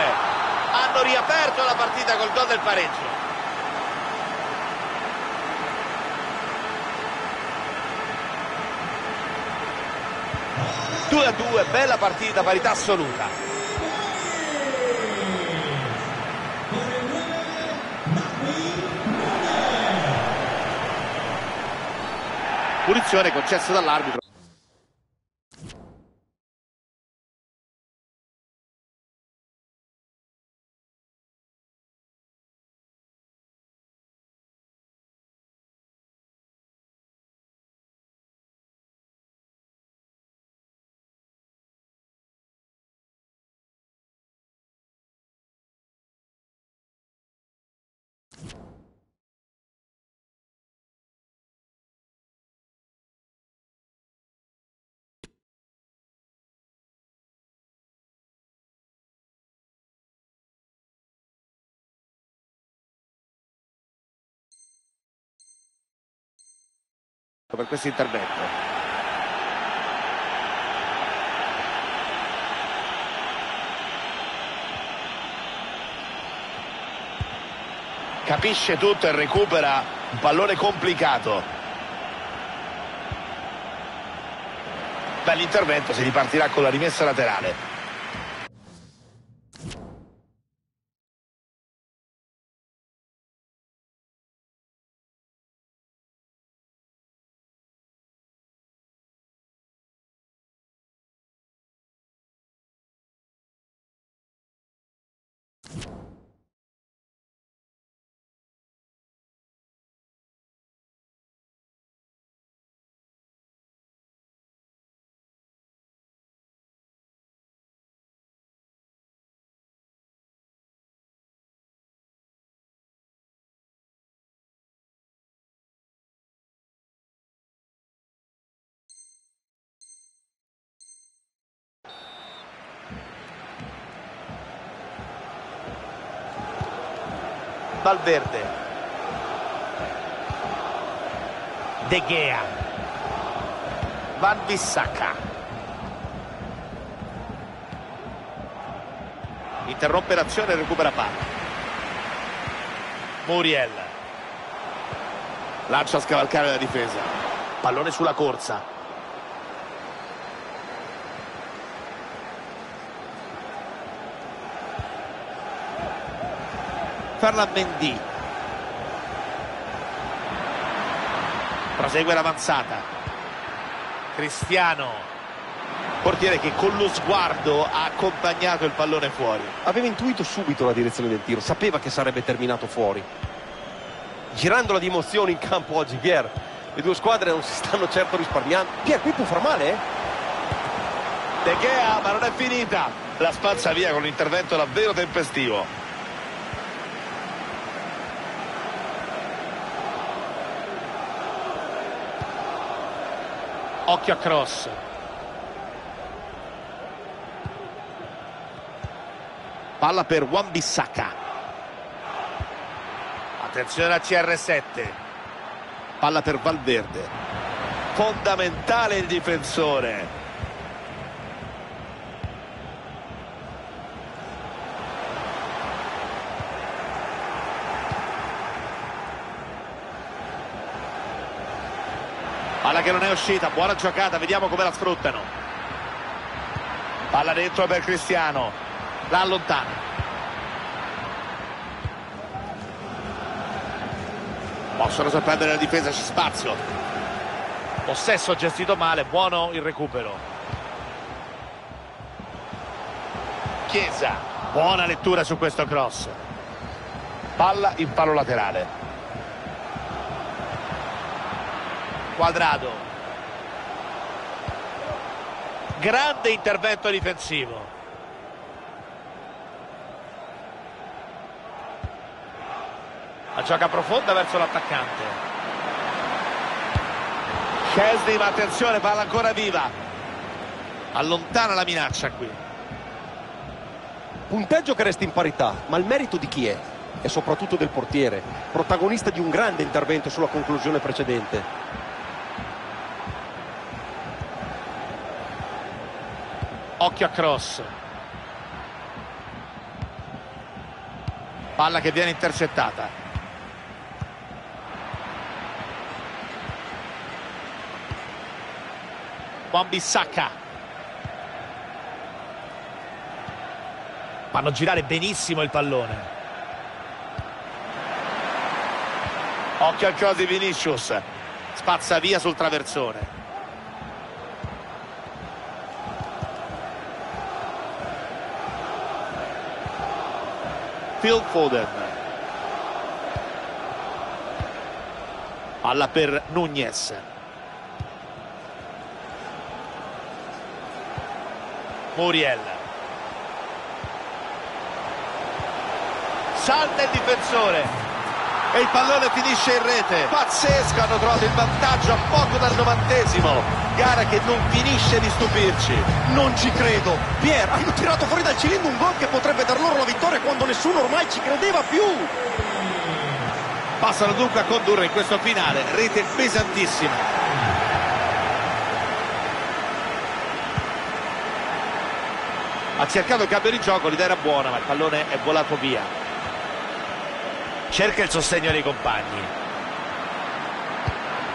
Hanno riaperto la partita col gol del pareggio. Due a due, bella partita, parità assoluta. Punizione concessa dall'arbitro. Per questo intervento. Capisce tutto e recupera un pallone complicato. Bell'intervento, si ripartirà con la rimessa laterale. Valverde. De Gea. Van Bissaka. Interrompe l'azione e recupera palla. Muriel. Lancia a scavalcare la difesa. Pallone sulla corsa. Ferland Mendy. Prosegue l'avanzata. Cristiano. Portiere che con lo sguardo ha accompagnato il pallone fuori. Aveva intuito subito la direzione del tiro, sapeva che sarebbe terminato fuori. Girandola di emozioni in campo oggi, Pier. Le due squadre non si stanno certo risparmiando. Pier, qui può far male, eh? De Gea, ma non è finita. La spazza via con un intervento davvero tempestivo. Occhio a cross. Palla per Wan Bissaka. Attenzione a CR7. Palla per Valverde. Fondamentale il difensore. Palla che non è uscita, buona giocata, vediamo come la sfruttano. Palla dentro per Cristiano. La allontana. Possono sorprendere la difesa, c'è spazio. Possesso gestito male, buono il recupero. Chiesa, buona lettura su questo cross. Palla in palo laterale. Quadrado. Grande intervento difensivo. La gioca profonda verso l'attaccante. Chesney, ma attenzione, palla ancora viva. Allontana la minaccia qui. Punteggio che resta in parità, ma il merito di chi è? E soprattutto del portiere, protagonista di un grande intervento sulla conclusione precedente. Occhio a cross. Palla che viene intercettata. Juan Bissaka. Fanno girare benissimo il pallone. Occhio al cross di Vinicius. Spazza via sul traversone. Phil Foden. Palla per Nunez. Muriel. Salta il difensore. E il pallone finisce in rete. Pazzesco, hanno trovato il vantaggio a poco dal novantesimo. Gara che non finisce di stupirci. Non ci credo! Pier, hanno tirato fuori dal cilindro un gol che potrebbe dar giocare quando nessuno ormai ci credeva più. Passano dunque a condurre in questo finale rete pesantissima. Ha cercato il cambio di gioco l'idea era buona ma il pallone è volato via. Cerca il sostegno dei compagni.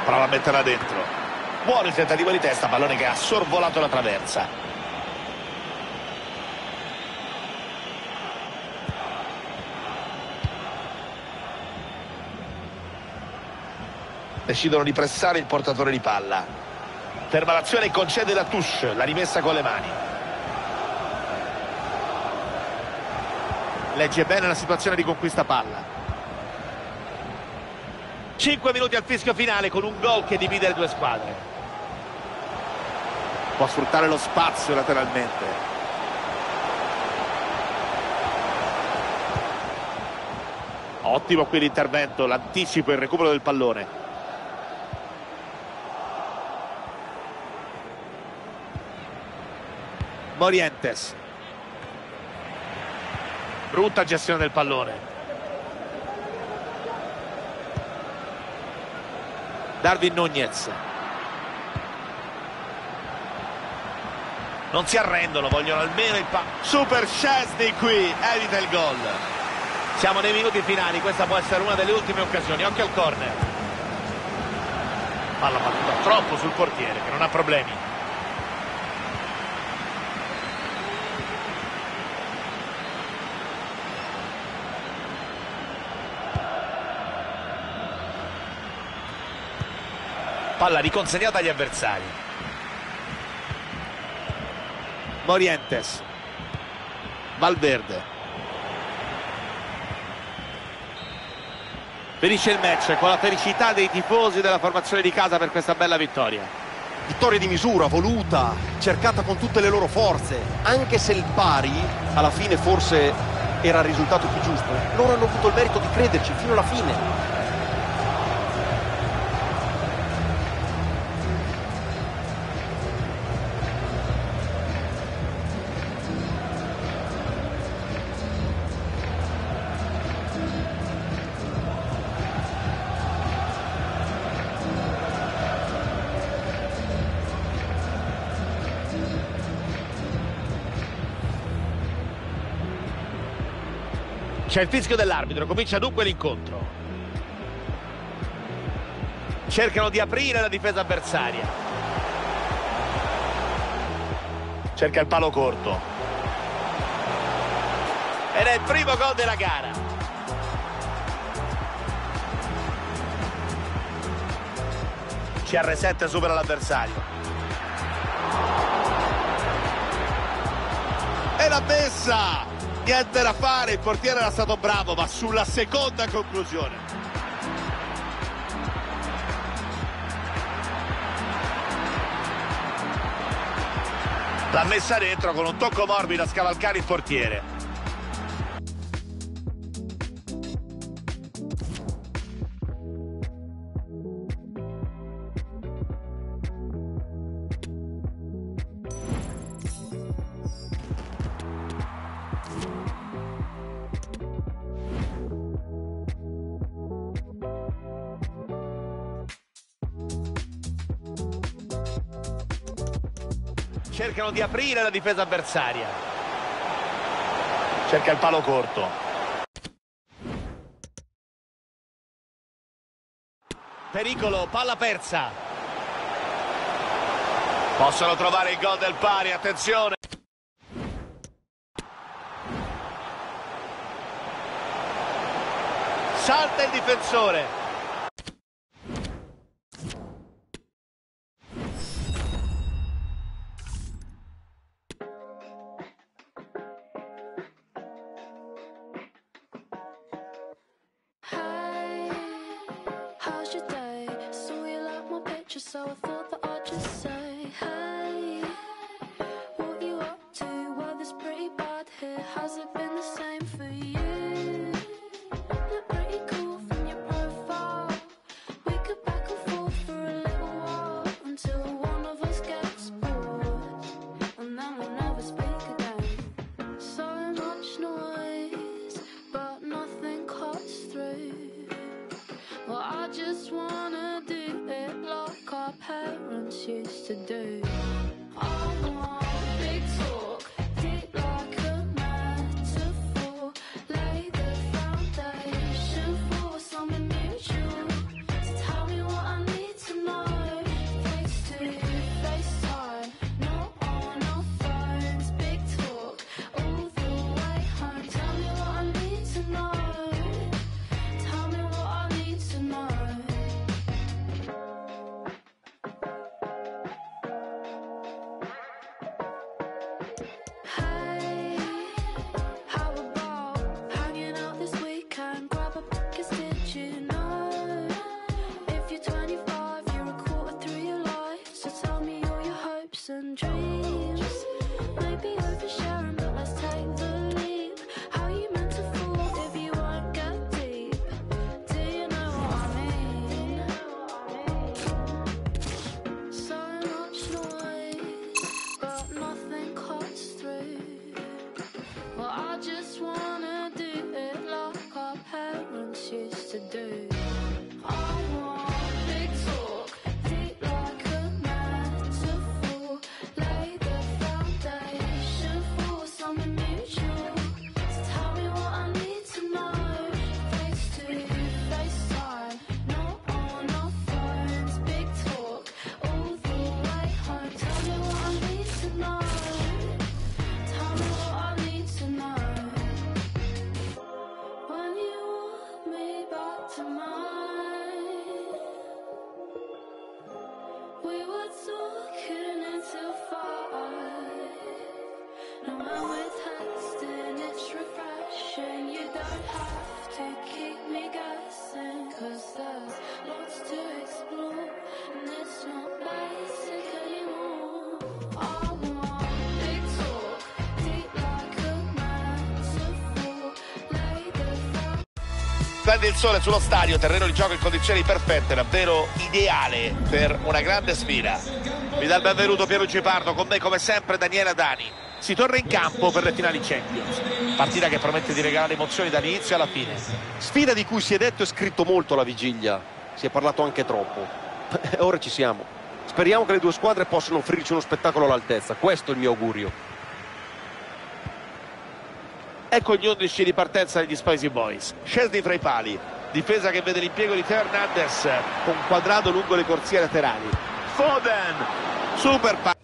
Prova a metterla dentro. Buono il tentativo di testa pallone che ha sorvolato la traversa. Decidono di pressare il portatore di palla. Ferma l'azione e concede la touche, la rimessa con le mani. Legge bene la situazione di conquista palla. 5 minuti al fischio finale con un gol che divide le due squadre. Può sfruttare lo spazio lateralmente. Ottimo qui l'intervento, l'anticipo e il recupero del pallone. Morientes. Brutta gestione del pallone. Darwin Nunez. Non si arrendono, vogliono almeno il pa... Super Szczesny qui, evita il gol. Siamo nei minuti finali, questa può essere una delle ultime occasioni. Occhio al corner. Palla battuta troppo sul portiere che non ha problemi. Palla riconsegnata agli avversari. Morientes. Valverde. Finisce il match con la felicità dei tifosi della formazione di casa per questa bella vittoria. Vittoria di misura, voluta, cercata con tutte le loro forze. Anche se il pari, alla fine forse era il risultato più giusto, loro hanno avuto il merito di crederci fino alla fine. C'è il fischio dell'arbitro, comincia dunque l'incontro. Cercano di aprire la difesa avversaria. Cerca il palo corto. Ed è il primo gol della gara. CR7 supera l'avversario. E l'ha messa! Niente da fare, il portiere era stato bravo, ma sulla seconda conclusione. L'ha messa dentro con un tocco morbido a scavalcare il portiere. Di aprire la difesa avversaria. Cerca il palo corto. Pericolo, palla persa. Possono trovare il gol del pari, attenzione. Salta il difensore. Splende il sole sullo stadio, terreno di gioco in condizioni perfette, davvero ideale per una grande sfida. Vi dà il benvenuto Piero Cipardo, con me come sempre Daniela Dani. Si torna in campo per le finali Champions. Partita che promette di regalare emozioni dall'inizio alla fine. Sfida di cui si è detto e scritto molto alla vigilia, si è parlato anche troppo. Ora ci siamo. Speriamo che le due squadre possano offrirci uno spettacolo all'altezza, questo è il mio augurio. Ecco gli 11 di partenza degli Spicy Boys. Scesni fra i pali. Difesa che vede l'impiego di Teo Hernandez con quadrato lungo le corsie laterali. Foden. Super pass.